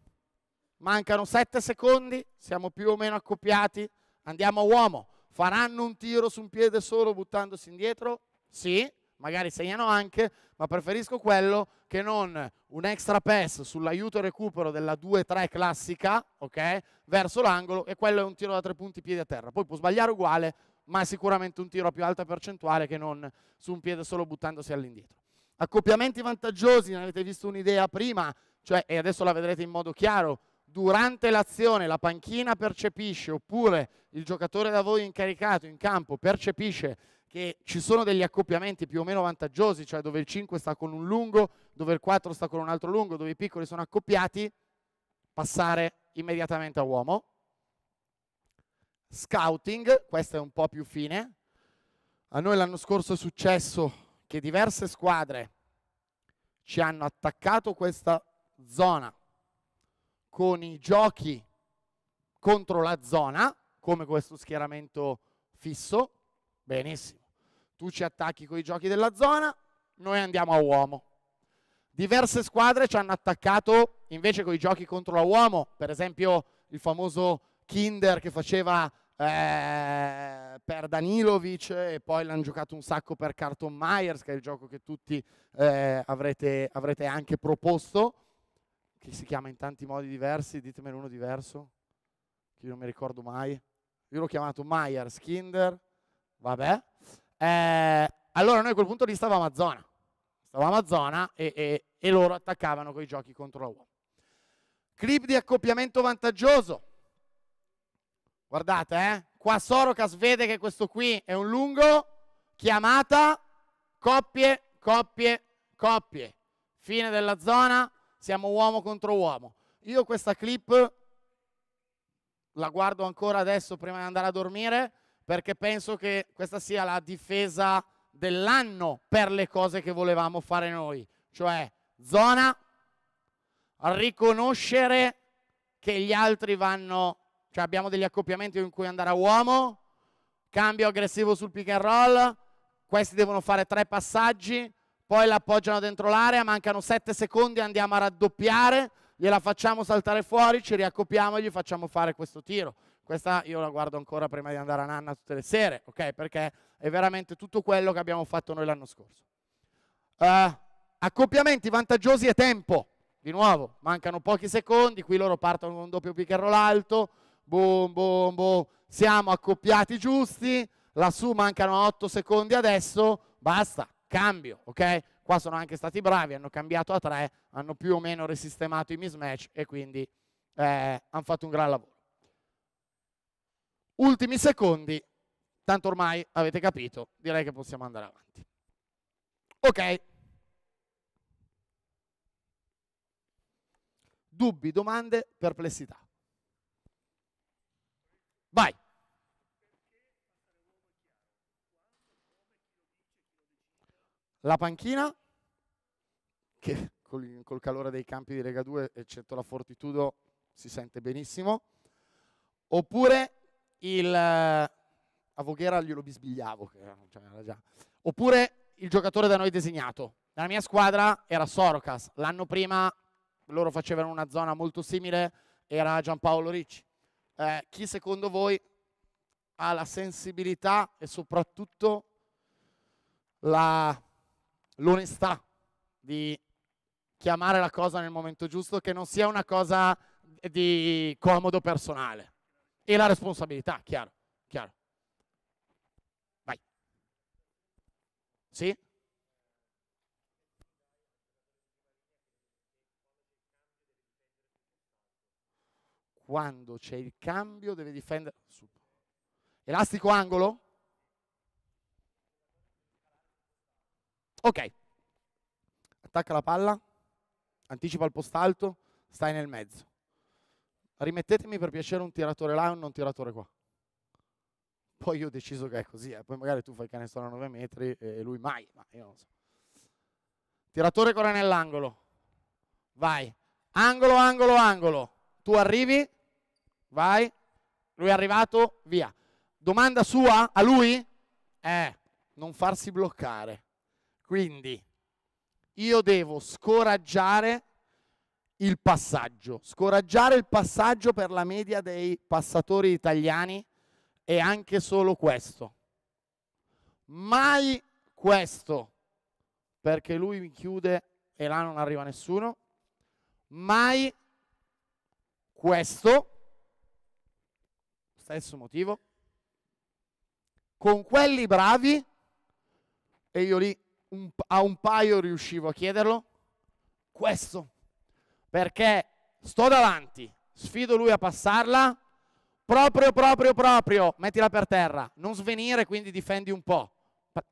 mancano 7 secondi, siamo più o meno accoppiati, andiamo a uomo. Faranno un tiro su un piede solo buttandosi indietro? Sì, magari segnano anche, ma preferisco quello che non un extra pass sull'aiuto e recupero della 2-3 classica, ok? Verso l'angolo e quello è un tiro da tre punti piedi a terra. Poi può sbagliare uguale, ma è sicuramente un tiro a più alta percentuale che non su un piede solo buttandosi all'indietro. Accoppiamenti vantaggiosi, ne avete visto un'idea prima, cioè, e adesso la vedrete in modo chiaro, durante l'azione la panchina percepisce oppure il giocatore da voi incaricato in campo percepisce che ci sono degli accoppiamenti più o meno vantaggiosi, cioè dove il 5 sta con un lungo, dove il 4 sta con un altro lungo, dove i piccoli sono accoppiati, passare immediatamente a uomo. Scouting, questo è un po' più fine. A noi l'anno scorso è successo che diverse squadre ci hanno attaccato questa zona con i giochi contro la zona, come questo schieramento fisso, benissimo. Tu ci attacchi con i giochi della zona, noi andiamo a uomo. Diverse squadre ci hanno attaccato invece con i giochi contro la uomo, per esempio il famoso Kinder che faceva eh, per Danilovic e poi l'hanno giocato un sacco per Carton Myers, che è il gioco che tutti eh, avrete, avrete anche proposto, che si chiama in tanti modi diversi, ditemene uno diverso, che io non mi ricordo mai. Io l'ho chiamato Myers, Kinder, vabbè. Eh, allora noi a quel punto lì stavamo a zona, stavamo a zona e, e, e loro attaccavano con i giochi contro la uomo. Clip di accoppiamento vantaggioso. Guardate, eh? qua Sorocas vede che questo qui è un lungo, chiamata, coppie, coppie, coppie. Fine della zona, siamo uomo contro uomo. Io questa clip la guardo ancora adesso prima di andare a dormire perché penso che questa sia la difesa dell'anno per le cose che volevamo fare noi, cioè zona, riconoscere che gli altri vanno, cioè abbiamo degli accoppiamenti in cui andare a uomo, cambio aggressivo sul pick and roll, questi devono fare tre passaggi, poi l'appoggiano dentro l'area, mancano sette secondi, andiamo a raddoppiare, gliela facciamo saltare fuori, ci riaccoppiamo e gli facciamo fare questo tiro. Questa io la guardo ancora prima di andare a nanna tutte le sere, ok? Perché è veramente tutto quello che abbiamo fatto noi l'anno scorso. Uh, accoppiamenti vantaggiosi e tempo. Di nuovo, mancano pochi secondi, qui loro partono con un doppio pick and alto, boom, boom, boom, siamo accoppiati giusti, lassù mancano 8 secondi adesso, basta, cambio, ok? Qua sono anche stati bravi, hanno cambiato a 3, hanno più o meno risistemato i mismatch e quindi eh, hanno fatto un gran lavoro ultimi secondi, tanto ormai avete capito, direi che possiamo andare avanti. Ok. Dubbi, domande, perplessità. Vai. La panchina, che col, col calore dei campi di Lega 2, eccetto la Fortitudo, si sente benissimo. Oppure il a Voghera glielo bisbigliavo, cioè, oppure il giocatore da noi designato. Nella mia squadra era Sorocas, l'anno prima loro facevano una zona molto simile, era Giampaolo Ricci. Eh, chi secondo voi ha la sensibilità e soprattutto la, l'onestà di chiamare la cosa nel momento giusto, che non sia una cosa di comodo personale. E la responsabilità, chiaro, chiaro. Vai. Sì? Quando c'è il cambio deve difendere... Elastico angolo? Ok. Attacca la palla, anticipa il post alto, stai nel mezzo. Rimettetemi per piacere un tiratore là e un non tiratore qua. Poi io ho deciso che è così, eh. poi magari tu fai canestro a 9 metri e lui mai, ma io non so. Tiratore corre nell'angolo. Vai. Angolo, angolo, angolo. Tu arrivi, vai. Lui è arrivato, via. Domanda sua a lui? Eh, non farsi bloccare. Quindi io devo scoraggiare il passaggio, scoraggiare il passaggio per la media dei passatori italiani è anche solo questo. Mai questo, perché lui mi chiude e là non arriva nessuno. Mai questo, stesso motivo, con quelli bravi, e io lì un, a un paio riuscivo a chiederlo, questo, perché sto davanti, sfido lui a passarla, proprio, proprio, proprio, mettila per terra, non svenire, quindi difendi un po'.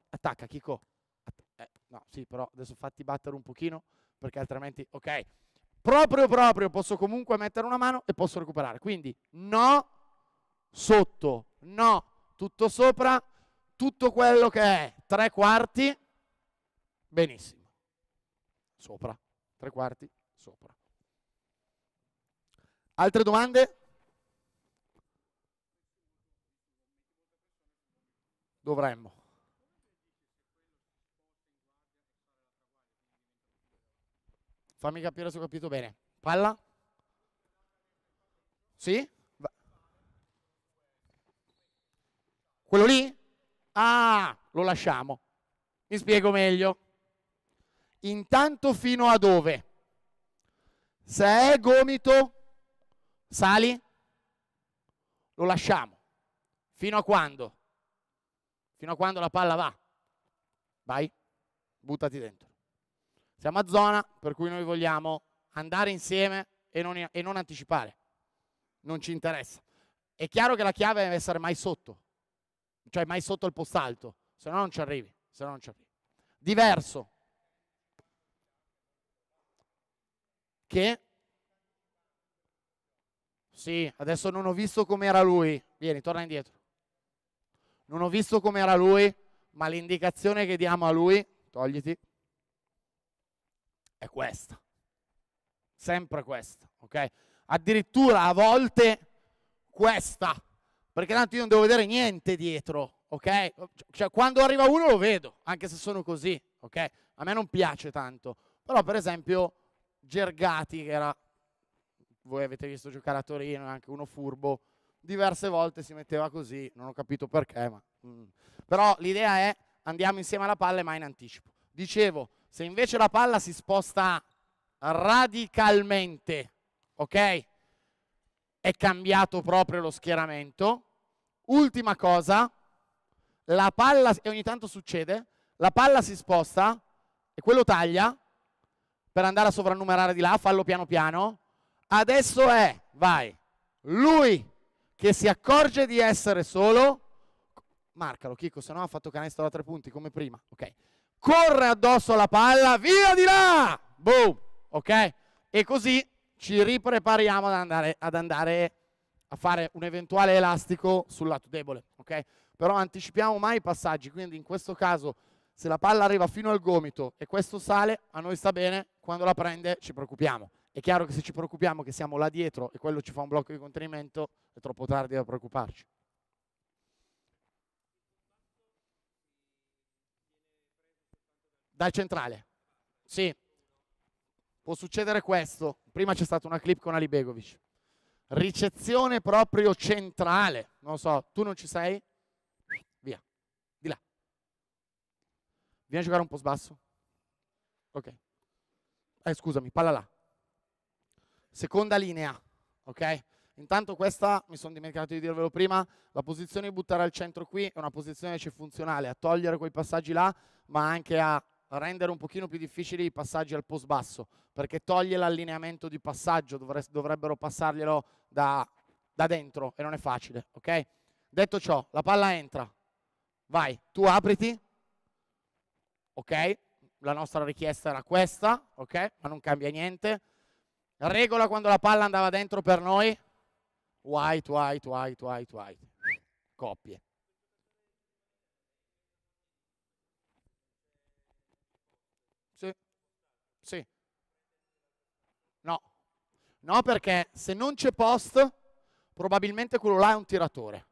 Attacca, Chico. Eh, no, sì, però adesso fatti battere un pochino, perché altrimenti, ok. Proprio, proprio, posso comunque mettere una mano e posso recuperare. Quindi, no, sotto, no, tutto sopra, tutto quello che è tre quarti, benissimo. Sopra, tre quarti, sopra. Altre domande? Dovremmo. Fammi capire se ho capito bene. Palla? Sì? Quello lì? Ah, lo lasciamo. Mi spiego meglio. Intanto fino a dove? Se è gomito, sali? Lo lasciamo. Fino a quando? Fino a quando la palla va. Vai, buttati dentro. Siamo a zona per cui noi vogliamo andare insieme e non, e non anticipare. Non ci interessa. È chiaro che la chiave deve essere mai sotto cioè mai sotto il post alto, se no non ci arrivi, se no non ci arrivi. Diverso. Che? Sì, adesso non ho visto com'era lui. Vieni, torna indietro. Non ho visto com'era lui, ma l'indicazione che diamo a lui, togliti, è questa. Sempre questa, ok? Addirittura a volte questa perché tanto io non devo vedere niente dietro, ok? Cioè, quando arriva uno lo vedo, anche se sono così, ok? A me non piace tanto, però per esempio Gergati, che era, voi avete visto giocare a Torino, anche uno furbo, diverse volte si metteva così, non ho capito perché, ma... Mm. Però l'idea è andiamo insieme alla palla e mai in anticipo. Dicevo, se invece la palla si sposta radicalmente, ok? È cambiato proprio lo schieramento, Ultima cosa, la palla, e ogni tanto succede, la palla si sposta e quello taglia per andare a sovrannumerare di là, fallo piano piano. Adesso è, vai, lui che si accorge di essere solo, marcalo Chico, se no ha fatto canestro da tre punti come prima, ok? Corre addosso alla palla, via di là! Boom! Ok? E così ci riprepariamo ad andare, ad andare a fare un eventuale elastico sul lato debole, ok? Però anticipiamo mai i passaggi, quindi in questo caso se la palla arriva fino al gomito e questo sale, a noi sta bene, quando la prende ci preoccupiamo. È chiaro che se ci preoccupiamo che siamo là dietro e quello ci fa un blocco di contenimento, è troppo tardi da preoccuparci. Dal centrale. Sì. Può succedere questo. Prima c'è stata una clip con Ali Begovic ricezione proprio centrale. Non so, tu non ci sei? Via, di là. Vieni a giocare un po' sbasso? Ok. Eh, scusami, palla là. Seconda linea, ok? Intanto questa, mi sono dimenticato di dirvelo prima, la posizione di buttare al centro qui è una posizione che ci funzionale a togliere quei passaggi là, ma anche a rendere un pochino più difficili i passaggi al post basso, perché toglie l'allineamento di passaggio, dovrebbero passarglielo da, da dentro e non è facile, ok? Detto ciò, la palla entra, vai, tu apriti, ok? La nostra richiesta era questa, ok? Ma non cambia niente. Regola quando la palla andava dentro per noi, white, white, white, white, white. Coppie. Sì. Sì. No. No, perché se non c'è post, probabilmente quello là è un tiratore.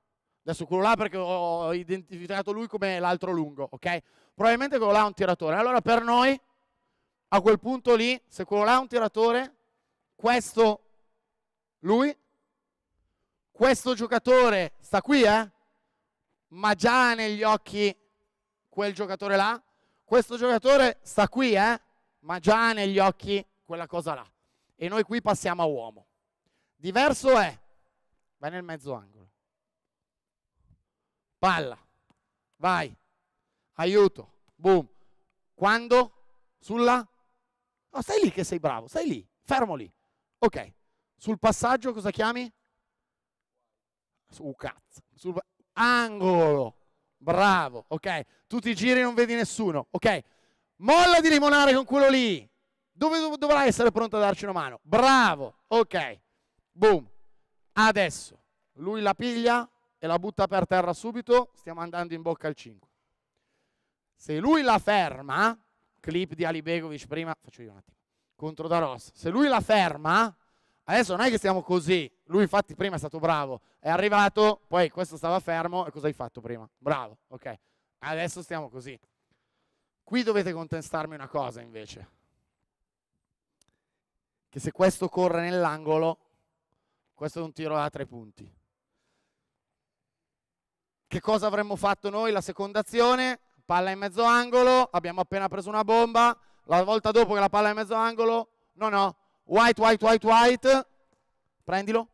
Adesso quello là perché ho identificato lui come l'altro lungo, ok? Probabilmente quello là è un tiratore. Allora per noi, a quel punto lì, se quello là è un tiratore, questo, lui, questo giocatore sta qui, eh? Ma già negli occhi quel giocatore là, questo giocatore sta qui, eh? Ma già negli occhi quella cosa là. E noi qui passiamo a uomo. Diverso è, vai nel mezzo angolo. Palla, vai, aiuto, boom. Quando? Sulla? No, stai lì che sei bravo, stai lì, fermo lì. Ok, sul passaggio cosa chiami? Su cazzo. Sul angolo. Bravo, ok. Tu ti giri e non vedi nessuno, ok. Molla di limonare con quello lì. Dove dov- dovrai essere pronto a darci una mano? Bravo, ok. Boom. Adesso lui la piglia e la butta per terra subito. Stiamo andando in bocca al 5. Se lui la ferma, clip di Ali Begovic prima, faccio io un attimo, contro Daros. Se lui la ferma, Adesso non è che stiamo così. Lui infatti prima è stato bravo, è arrivato, poi questo stava fermo e cosa hai fatto prima? Bravo, ok. Adesso stiamo così. Qui dovete contestarmi una cosa invece. Che se questo corre nell'angolo, questo è un tiro da tre punti. Che cosa avremmo fatto noi la seconda azione? Palla in mezzo angolo, abbiamo appena preso una bomba, la volta dopo che la palla è in mezzo angolo, no no, White, white, white, white. Prendilo.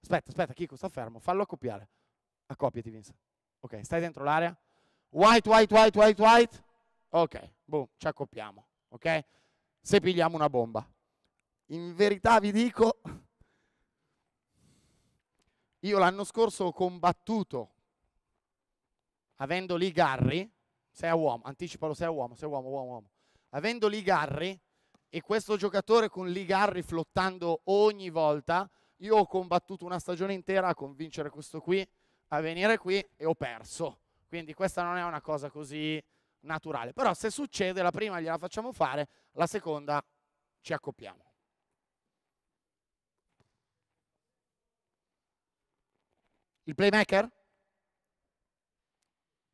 Aspetta, aspetta, Kiko, sta fermo. Fallo accoppiare. Accoppiati, Vince. Ok, stai dentro l'area. White, white, white, white, white. Ok, boom, ci accoppiamo. Ok? Se pigliamo una bomba. In verità vi dico, io l'anno scorso ho combattuto, avendo lì Garry, sei a uomo, anticipalo, sei a uomo, sei a uomo, uomo, uomo. Avendo lì Garry, e questo giocatore con Ligarri flottando ogni volta, io ho combattuto una stagione intera a convincere questo qui a venire qui e ho perso. Quindi questa non è una cosa così naturale. Però se succede, la prima gliela facciamo fare, la seconda ci accoppiamo. Il playmaker?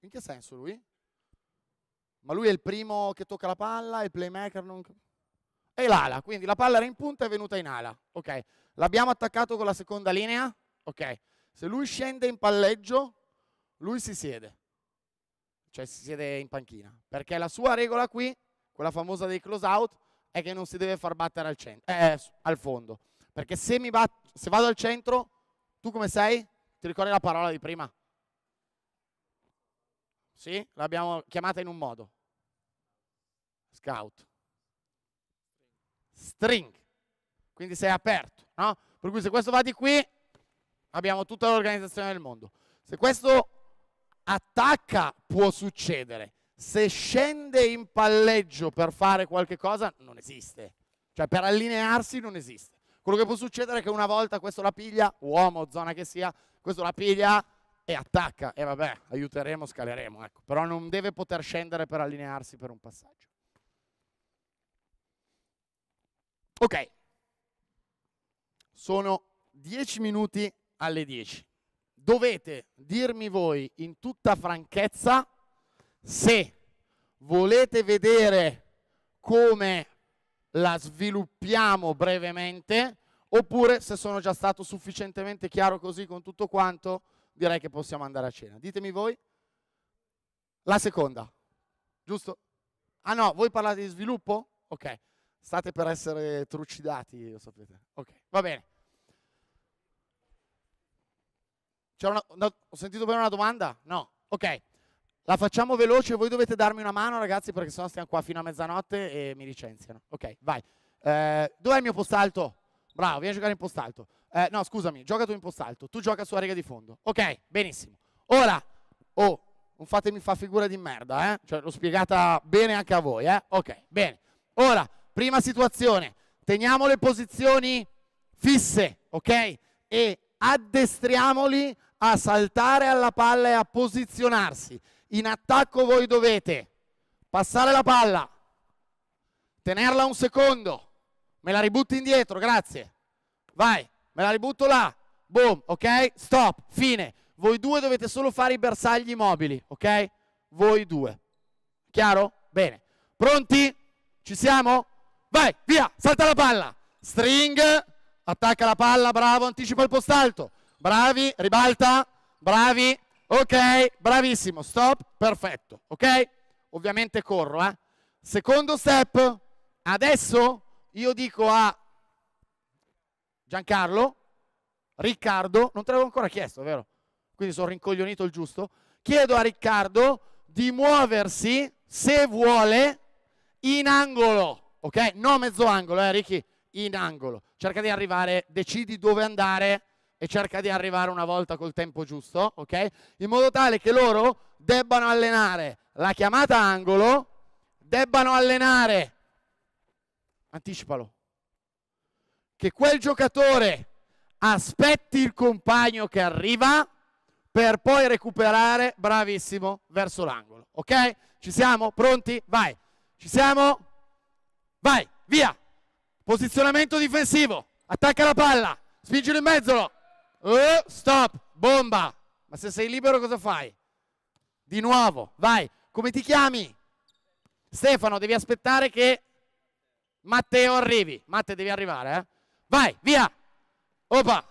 In che senso lui? Ma lui è il primo che tocca la palla, il playmaker non e l'ala. Quindi la palla era in punta e è venuta in ala. Ok. L'abbiamo attaccato con la seconda linea. Ok. Se lui scende in palleggio, lui si siede. Cioè si siede in panchina. Perché la sua regola qui, quella famosa dei close out, è che non si deve far battere al, centro, eh, al fondo. Perché se, bat- se vado al centro, tu come sei? Ti ricordi la parola di prima? Sì? L'abbiamo chiamata in un modo. Scout string. Quindi sei aperto, no? Per cui se questo va di qui, abbiamo tutta l'organizzazione del mondo. Se questo attacca, può succedere. Se scende in palleggio per fare qualche cosa, non esiste. Cioè per allinearsi non esiste. Quello che può succedere è che una volta questo la piglia, uomo, zona che sia, questo la piglia e attacca. E vabbè, aiuteremo, scaleremo. Ecco. Però non deve poter scendere per allinearsi per un passaggio. Ok, sono 10 minuti alle 10. Dovete dirmi voi in tutta franchezza se volete vedere come la sviluppiamo brevemente oppure se sono già stato sufficientemente chiaro così con tutto quanto, direi che possiamo andare a cena. Ditemi voi. La seconda, giusto? Ah no, voi parlate di sviluppo? Ok. State per essere trucidati, lo sapete. Ok, va bene. Una, una, ho sentito bene una domanda? No. Ok. La facciamo veloce, voi dovete darmi una mano ragazzi perché sennò stiamo qua fino a mezzanotte e mi licenziano. Ok, vai. Eh, dov'è il mio posto alto? Bravo, vieni a giocare in posto alto. Eh, no, scusami, gioca tu in posto alto. Tu gioca sulla riga di fondo. Ok, benissimo. Ora, oh, non fatemi fa figura di merda, eh? Cioè, l'ho spiegata bene anche a voi, eh? Ok, bene. Ora, prima situazione. Teniamo le posizioni fisse, ok? E addestriamoli a saltare alla palla e a posizionarsi. In attacco voi dovete passare la palla, tenerla un secondo, me la ributti indietro, grazie. Vai, me la ributto là. Boom, ok? Stop, fine. Voi due dovete solo fare i bersagli mobili, ok? Voi due. Chiaro? Bene. Pronti? Ci siamo? Vai, via, salta la palla. String, attacca la palla, bravo, anticipa il post alto. Bravi, ribalta, bravi. Ok, bravissimo, stop, perfetto, ok? Ovviamente corro, eh? Secondo step, adesso io dico a Giancarlo, Riccardo, non te l'avevo ancora chiesto, vero? Quindi sono rincoglionito il giusto. Chiedo a Riccardo di muoversi, se vuole, in angolo, ok? Non mezzo angolo, eh Ricky? In angolo. Cerca di arrivare, decidi dove andare e cerca di arrivare una volta col tempo giusto, ok? In modo tale che loro debbano allenare la chiamata angolo, debbano allenare, anticipalo, che quel giocatore aspetti il compagno che arriva per poi recuperare, bravissimo, verso l'angolo, ok? Ci siamo? Pronti? Vai. Ci siamo? Vai, via. Posizionamento difensivo. Attacca la palla. Spingilo in mezzo. Uh, stop, bomba. Ma se sei libero cosa fai? Di nuovo, vai. Come ti chiami? Stefano, devi aspettare che Matteo arrivi. Matteo, devi arrivare, eh? Vai, via. Opa.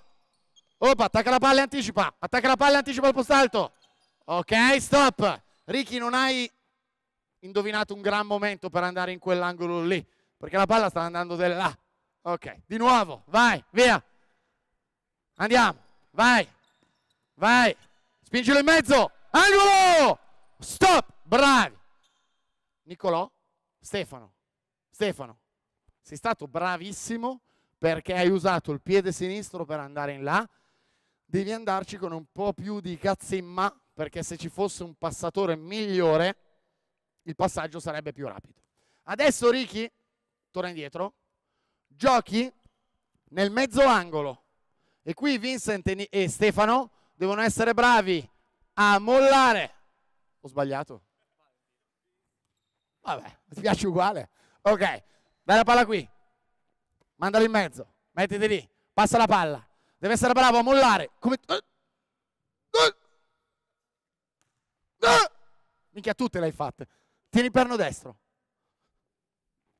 Opa, attacca la palla e anticipa. Attacca la palla e anticipa il posto alto. Ok, stop. Ricky, non hai indovinato un gran momento per andare in quell'angolo lì, perché la palla sta andando da là. Ok, di nuovo, vai, via. Andiamo, vai, vai, spingilo in mezzo, angolo, stop, bravi. Nicolò, Stefano, Stefano, sei stato bravissimo perché hai usato il piede sinistro per andare in là, devi andarci con un po' più di cazzimma perché se ci fosse un passatore migliore il passaggio sarebbe più rapido. Adesso Ricky, torna indietro, giochi nel mezzo angolo e qui Vincent e Stefano devono essere bravi a mollare. Ho sbagliato? Vabbè, ti piace uguale? Ok, dai la palla qui, mandala in mezzo, mettiti lì, passa la palla. Deve essere bravo a mollare. Come... Minchia, tutte le hai fatte. Tieni il perno destro.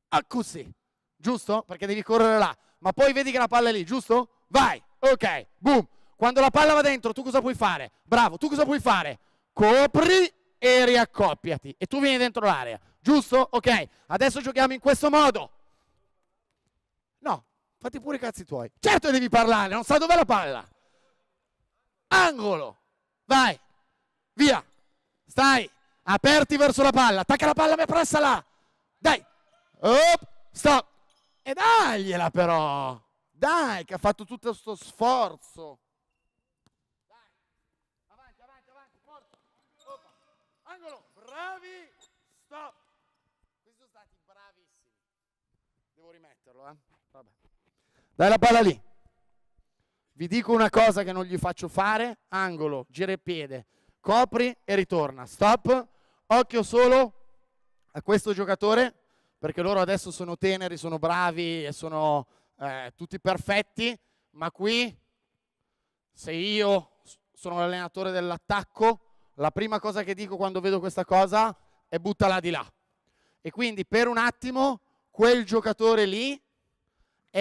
Ah, così. Giusto? Perché devi correre là. Ma poi vedi che la palla è lì, giusto? Vai. Ok, boom. Quando la palla va dentro, tu cosa puoi fare? Bravo, tu cosa puoi fare? Copri e riaccoppiati. E tu vieni dentro l'area, giusto? Ok, adesso giochiamo in questo modo. Fatti pure i cazzi tuoi. Certo devi parlare, non sa dov'è la palla. Angolo. Vai. Via. Stai. Aperti verso la palla. Attacca la palla, ma pressa là. Dai. Op. Stop. E dagliela però. Dai, che ha fatto tutto questo sforzo. Dai, avanti, avanti, avanti, forza. Opa. Angolo, bravi. Stop. Questi sono stati bravissimi. Devo rimetterlo, eh. Vabbè. Dai la palla lì. Vi dico una cosa che non gli faccio fare. Angolo, gira il piede, copri e ritorna. Stop. Occhio solo a questo giocatore, perché loro adesso sono teneri, sono bravi e sono eh, tutti perfetti, ma qui se io sono l'allenatore dell'attacco, la prima cosa che dico quando vedo questa cosa è buttala di là. E quindi per un attimo quel giocatore lì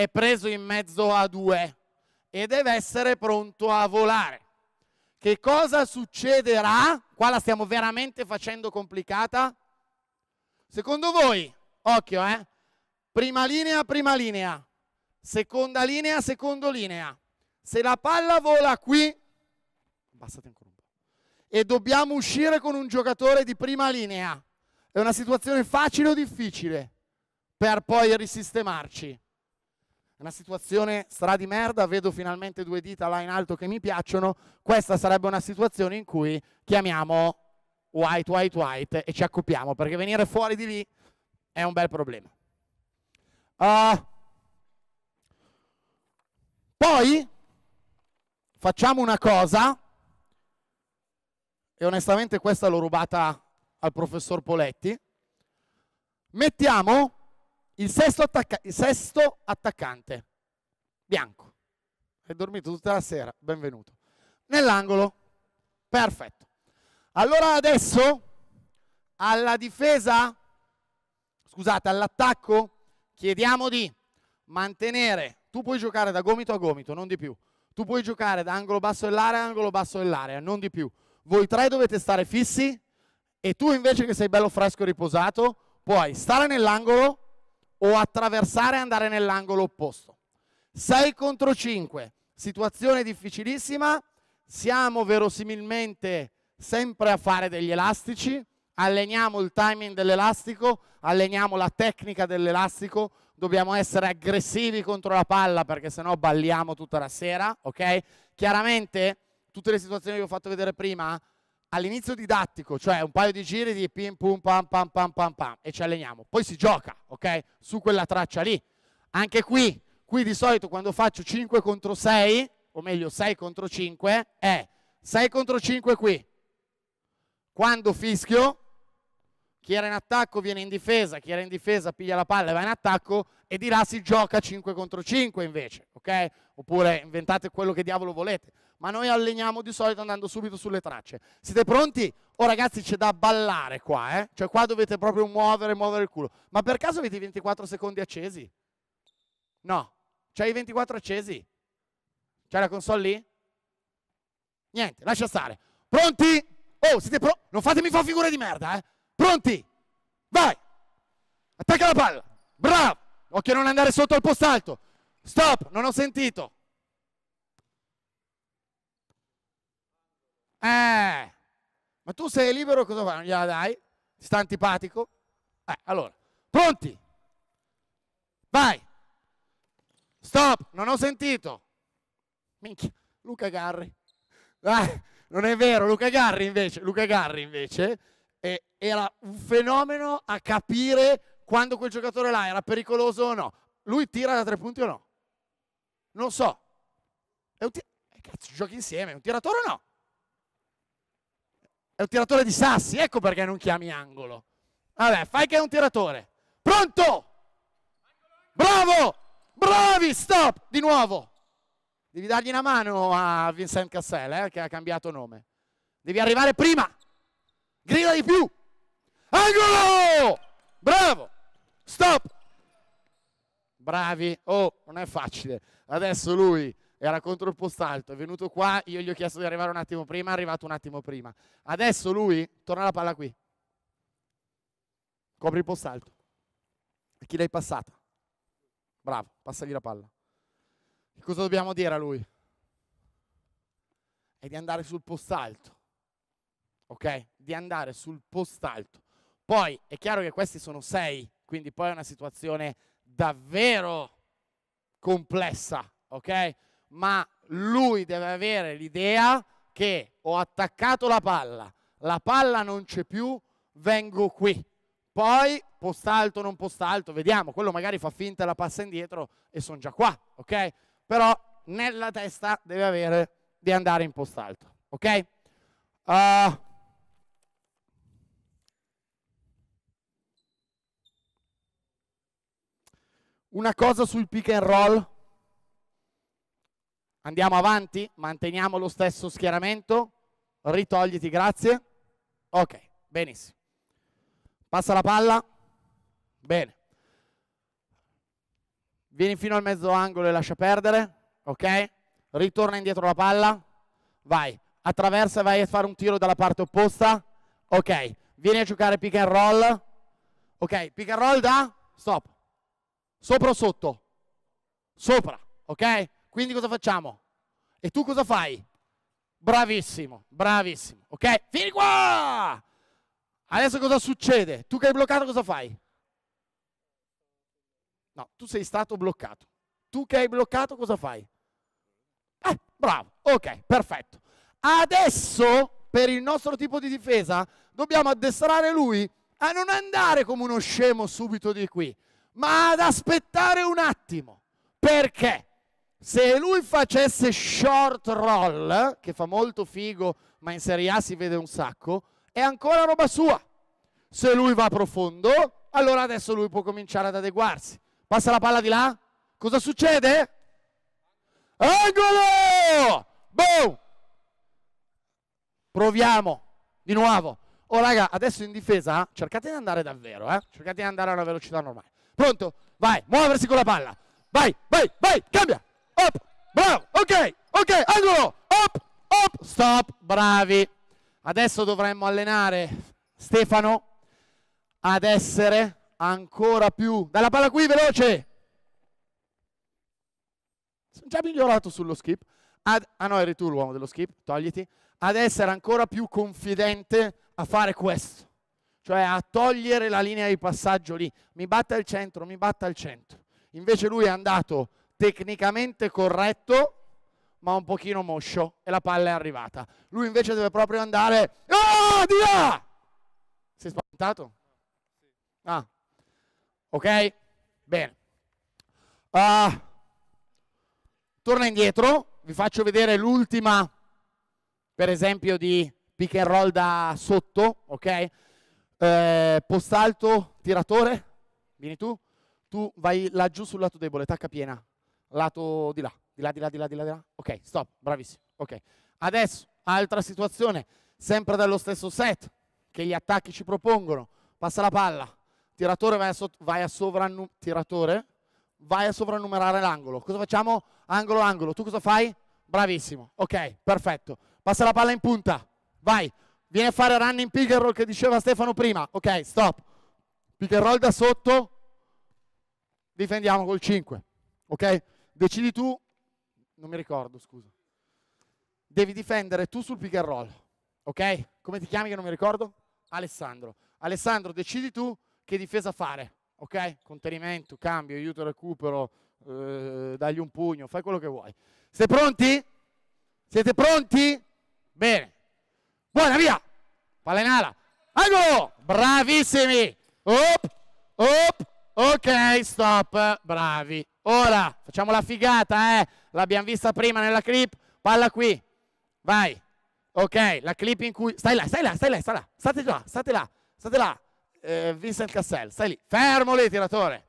è preso in mezzo a due e deve essere pronto a volare. Che cosa succederà? Qua la stiamo veramente facendo complicata. Secondo voi, occhio, eh? Prima linea, prima linea seconda linea, secondo linea. Se la palla vola qui, abbassati ancora un po'. E dobbiamo uscire con un giocatore di prima linea. È una situazione facile o difficile per poi risistemarci? È una situazione stra di merda, vedo finalmente due dita là in alto che mi piacciono. Questa sarebbe una situazione in cui chiamiamo white, white, white e ci accoppiamo, perché venire fuori di lì è un bel problema. Uh, poi facciamo una cosa, e onestamente questa l'ho rubata al professor Poletti, mettiamo il sesto, attacca- il sesto attaccante, bianco, è dormito tutta la sera, benvenuto, nell'angolo, perfetto. Allora adesso alla difesa, scusate, all'attacco? Chiediamo di mantenere, tu puoi giocare da gomito a gomito, non di più, tu puoi giocare da angolo basso dell'area a angolo basso dell'area, non di più. Voi tre dovete stare fissi e tu invece che sei bello fresco e riposato, puoi stare nell'angolo o attraversare e andare nell'angolo opposto. 6 contro 5, situazione difficilissima, siamo verosimilmente sempre a fare degli elastici, alleniamo il timing dell'elastico, alleniamo la tecnica dell'elastico, dobbiamo essere aggressivi contro la palla perché sennò balliamo tutta la sera, ok? Chiaramente tutte le situazioni che ho fatto vedere prima all'inizio didattico, cioè un paio di giri di pim pum pam pam pam pam pam e ci alleniamo. Poi si gioca, ok? Su quella traccia lì. Anche qui, qui di solito quando faccio 5 contro 6, o meglio 6 contro 5, è 6 contro 5 qui. Quando fischio, chi era in attacco viene in difesa, chi era in difesa piglia la palla e va in attacco e di là si gioca 5 contro 5 invece, ok? Oppure inventate quello che diavolo volete ma noi alleniamo di solito andando subito sulle tracce. Siete pronti? Oh ragazzi c'è da ballare qua, eh? Cioè qua dovete proprio muovere, muovere il culo. Ma per caso avete i 24 secondi accesi? No. C'hai i 24 accesi? C'è la console lì? Niente, lascia stare. Pronti? Oh, siete pronti? Non fatemi fare figure di merda, eh? Pronti? Vai! Attacca la palla! Bravo! Occhio a non andare sotto al posto alto. Stop, non ho sentito. Eh, ma tu sei libero, cosa fai? Non gliela dai? Ti sta antipatico? Eh, allora, pronti? Vai. Stop, non ho sentito. Minchia, Luca Garri. Ah, non è vero, Luca Garri invece, Luca Garri invece eh, era un fenomeno a capire quando quel giocatore là era pericoloso o no. Lui tira da tre punti o no? Non so. È un tir- eh, cazzo, giochi insieme, è un tiratore o no? È un tiratore di sassi, ecco perché non chiami angolo. Vabbè, fai che è un tiratore. Pronto? Bravo! Bravi, stop! Di nuovo. Devi dargli una mano a Vincent Cassel, eh, che ha cambiato nome. Devi arrivare prima. Grida di più. Angolo! Bravo! Stop! Bravi. Oh, non è facile. Adesso lui era contro il post alto, è venuto qua, io gli ho chiesto di arrivare un attimo prima, è arrivato un attimo prima. Adesso lui torna la palla qui. Copri il post alto. E chi l'hai passata? Bravo, passagli la palla. Che cosa dobbiamo dire a lui? È di andare sul post alto. Ok? Di andare sul post alto. Poi è chiaro che questi sono sei, quindi poi è una situazione davvero complessa, ok? Ma lui deve avere l'idea che ho attaccato la palla, la palla non c'è più, vengo qui. Poi post alto, non post alto, vediamo, quello magari fa finta la passa indietro e sono già qua, ok? Però nella testa deve avere di andare in post alto, ok? Uh, una cosa sul pick and roll Andiamo avanti, manteniamo lo stesso schieramento. Ritogliti, grazie. Ok, benissimo. Passa la palla. Bene. Vieni fino al mezzo angolo e lascia perdere. Ok? Ritorna indietro la palla. Vai. Attraversa e vai a fare un tiro dalla parte opposta. Ok. Vieni a giocare pick and roll. Ok, pick and roll da stop. Sopra o sotto? Sopra, ok? Quindi cosa facciamo? E tu cosa fai? Bravissimo, bravissimo. Ok? Vieni qua! Adesso cosa succede? Tu che hai bloccato cosa fai? No, tu sei stato bloccato. Tu che hai bloccato cosa fai? Eh, bravo. Ok, perfetto. Adesso, per il nostro tipo di difesa, dobbiamo addestrare lui a non andare come uno scemo subito di qui, ma ad aspettare un attimo. Perché? Se lui facesse short roll, che fa molto figo, ma in Serie A si vede un sacco, è ancora roba sua. Se lui va profondo, allora adesso lui può cominciare ad adeguarsi. Passa la palla di là. Cosa succede? Angolo! Boom! Proviamo di nuovo. Oh raga, adesso in difesa cercate di andare davvero, eh? Cercate di andare a una velocità normale. Pronto? Vai, muoversi con la palla. Vai, vai, vai, cambia. Up, bravo, ok, ok, angolo, up, up, stop, bravi. Adesso dovremmo allenare Stefano ad essere ancora più... Dalla palla qui, veloce! Sono già migliorato sullo skip. Ad... Ah no, eri tu l'uomo dello skip, togliti. Ad essere ancora più confidente a fare questo. Cioè a togliere la linea di passaggio lì. Mi batta il centro, mi batta il centro. Invece lui è andato tecnicamente corretto, ma un pochino moscio e la palla è arrivata. Lui invece deve proprio andare... Ah, di là! Sei spaventato? Ah, ok? Bene. Uh, torna indietro, vi faccio vedere l'ultima, per esempio, di pick and roll da sotto, ok? Eh, post alto, tiratore, vieni tu, tu vai laggiù sul lato debole, tacca piena, lato di là, di là, di là, di là, di là, di là. Ok, stop, bravissimo. Ok, adesso, altra situazione, sempre dallo stesso set che gli attacchi ci propongono, passa la palla, tiratore vai a, so- vai a, sovrannu- tiratore, vai a sovrannumerare l'angolo. Cosa facciamo? Angolo, angolo. Tu cosa fai? Bravissimo. Ok, perfetto. Passa la palla in punta. Vai. Vieni a fare running pick and roll che diceva Stefano prima. Ok, stop. Pick and roll da sotto. Difendiamo col 5. Ok? Decidi tu. Non mi ricordo, scusa. Devi difendere tu sul pick and roll. Ok? Come ti chiami che non mi ricordo? Alessandro. Alessandro, decidi tu che difesa fare, ok? Contenimento, cambio, aiuto, recupero, eh, dagli un pugno, fai quello che vuoi. Siete pronti? Siete pronti? Bene. Buona, via! Palla in ala. Angolo! Bravissimi! Op, op, ok, stop, bravi. Ora, facciamo la figata, eh? L'abbiamo vista prima nella clip. Palla qui. Vai. Ok, la clip in cui... Stai là, stai là, stai là, stai là. State là, state là, state là eh, Vincent Cassell, stai lì, fermo lì, tiratore.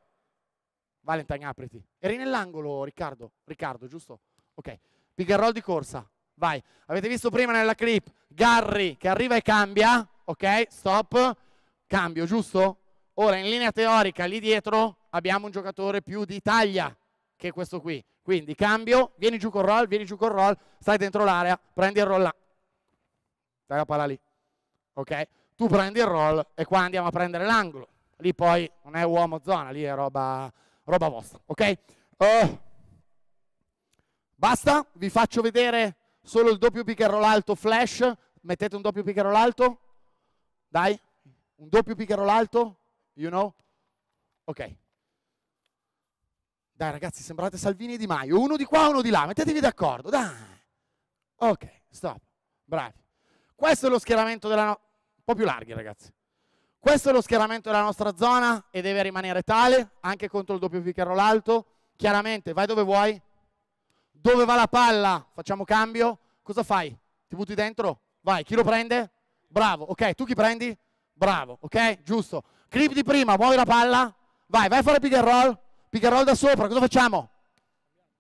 Valentine, apriti. Eri nell'angolo, Riccardo, Riccardo, giusto? Ok, roll di corsa, vai. Avete visto prima nella clip Garry che arriva e cambia, ok, stop, cambio, giusto? Ora in linea teorica lì dietro abbiamo un giocatore più di taglia che questo qui. Quindi cambio, vieni giù col roll, vieni giù col roll, stai dentro l'area, prendi il roll là. Dai la palla lì. Ok? tu prendi il roll e qua andiamo a prendere l'angolo. Lì poi non è uomo zona, lì è roba, roba vostra, ok? Uh, basta, vi faccio vedere solo il doppio pick and roll alto flash. Mettete un doppio pick and roll alto. Dai, un doppio pick and roll alto. You know? Ok. Dai ragazzi, sembrate Salvini e Di Maio. Uno di qua, uno di là. Mettetevi d'accordo, dai. Ok, stop. Bravi. Questo è lo schieramento della... No- po' più larghi ragazzi. Questo è lo schieramento della nostra zona e deve rimanere tale anche contro il doppio pick and alto. Chiaramente vai dove vuoi. Dove va la palla? Facciamo cambio. Cosa fai? Ti butti dentro? Vai, chi lo prende? Bravo, ok, tu chi prendi? Bravo, ok, giusto. Clip di prima, muovi la palla. Vai, vai a fare pick and roll. Roll da sopra, cosa facciamo?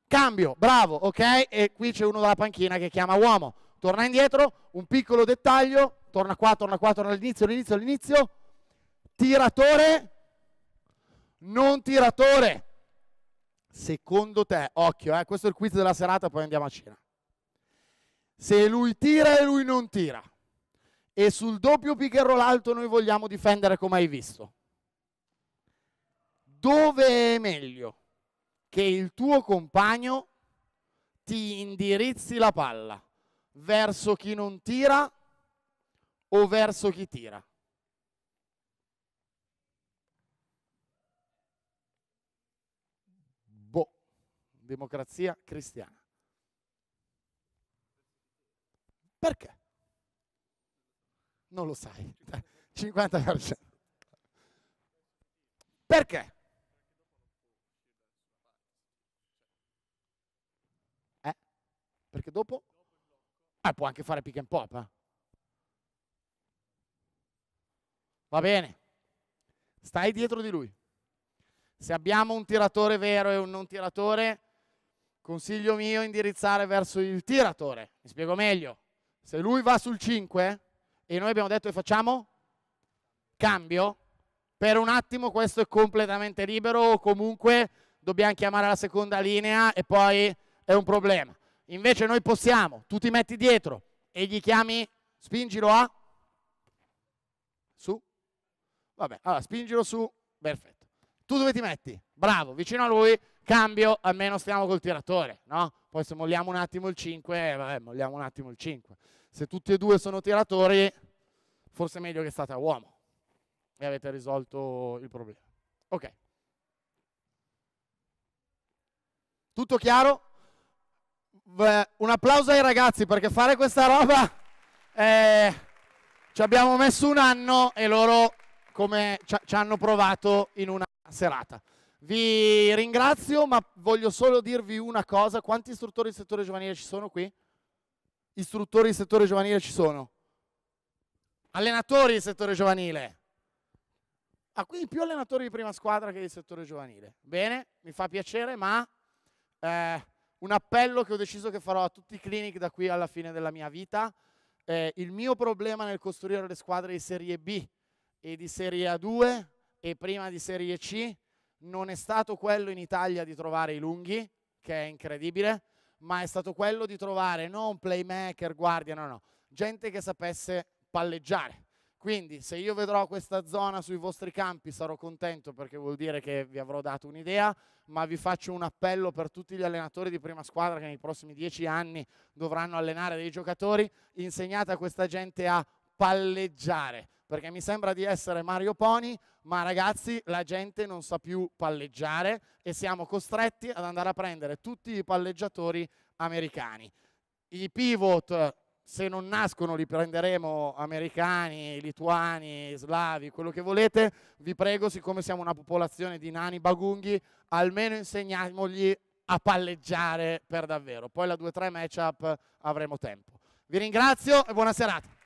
Cambio, bravo, ok? E qui c'è uno dalla panchina che chiama uomo. Torna indietro, un piccolo dettaglio, torna qua, torna qua, torna all'inizio, all'inizio, all'inizio. Tiratore, non tiratore. Secondo te, occhio, eh, questo è il quiz della serata, poi andiamo a cena. Se lui tira e lui non tira, e sul doppio pick and roll alto noi vogliamo difendere come hai visto, dove è meglio che il tuo compagno ti indirizzi la palla verso chi non tira o verso chi tira? Boh, democrazia cristiana. Perché? Non lo sai. 50%. Perché? Perché dopo? Ah, può anche fare pick and pop. Eh? Va bene. Stai dietro di lui. Se abbiamo un tiratore vero e un non tiratore, consiglio mio indirizzare verso il tiratore. Mi spiego meglio. Se lui va sul 5 e noi abbiamo detto che facciamo cambio, per un attimo questo è completamente libero o comunque dobbiamo chiamare la seconda linea e poi è un problema. Invece noi possiamo, tu ti metti dietro e gli chiami, spingilo a su. Vabbè, allora spingilo su, perfetto. Tu dove ti metti? Bravo, vicino a lui, cambio, almeno stiamo col tiratore, no? Poi se molliamo un attimo il 5, vabbè, molliamo un attimo il 5. Se tutti e due sono tiratori, forse è meglio che state a uomo e avete risolto il problema. Ok. Tutto chiaro? Un applauso ai ragazzi perché fare questa roba eh, ci abbiamo messo un anno e loro come ci hanno provato in una serata. Vi ringrazio, ma voglio solo dirvi una cosa. Quanti istruttori del settore giovanile ci sono qui? Istruttori del settore giovanile ci sono? Allenatori del settore giovanile? Ah, quindi più allenatori di prima squadra che di settore giovanile. Bene, mi fa piacere, ma eh, un appello che ho deciso che farò a tutti i clinic da qui alla fine della mia vita. Eh, il mio problema nel costruire le squadre di Serie B e di Serie A2 e prima di Serie C non è stato quello in Italia di trovare i lunghi, che è incredibile, ma è stato quello di trovare non playmaker, guardia, no, no, gente che sapesse palleggiare. Quindi se io vedrò questa zona sui vostri campi sarò contento perché vuol dire che vi avrò dato un'idea, ma vi faccio un appello per tutti gli allenatori di prima squadra che nei prossimi dieci anni dovranno allenare dei giocatori, insegnate a questa gente a palleggiare, perché mi sembra di essere Mario Pony, ma ragazzi la gente non sa più palleggiare e siamo costretti ad andare a prendere tutti i palleggiatori americani. I pivot se non nascono li prenderemo americani, lituani, slavi, quello che volete, vi prego, siccome siamo una popolazione di nani bagunghi, almeno insegniamogli a palleggiare per davvero. Poi la 2-3 matchup avremo tempo. Vi ringrazio e buona serata.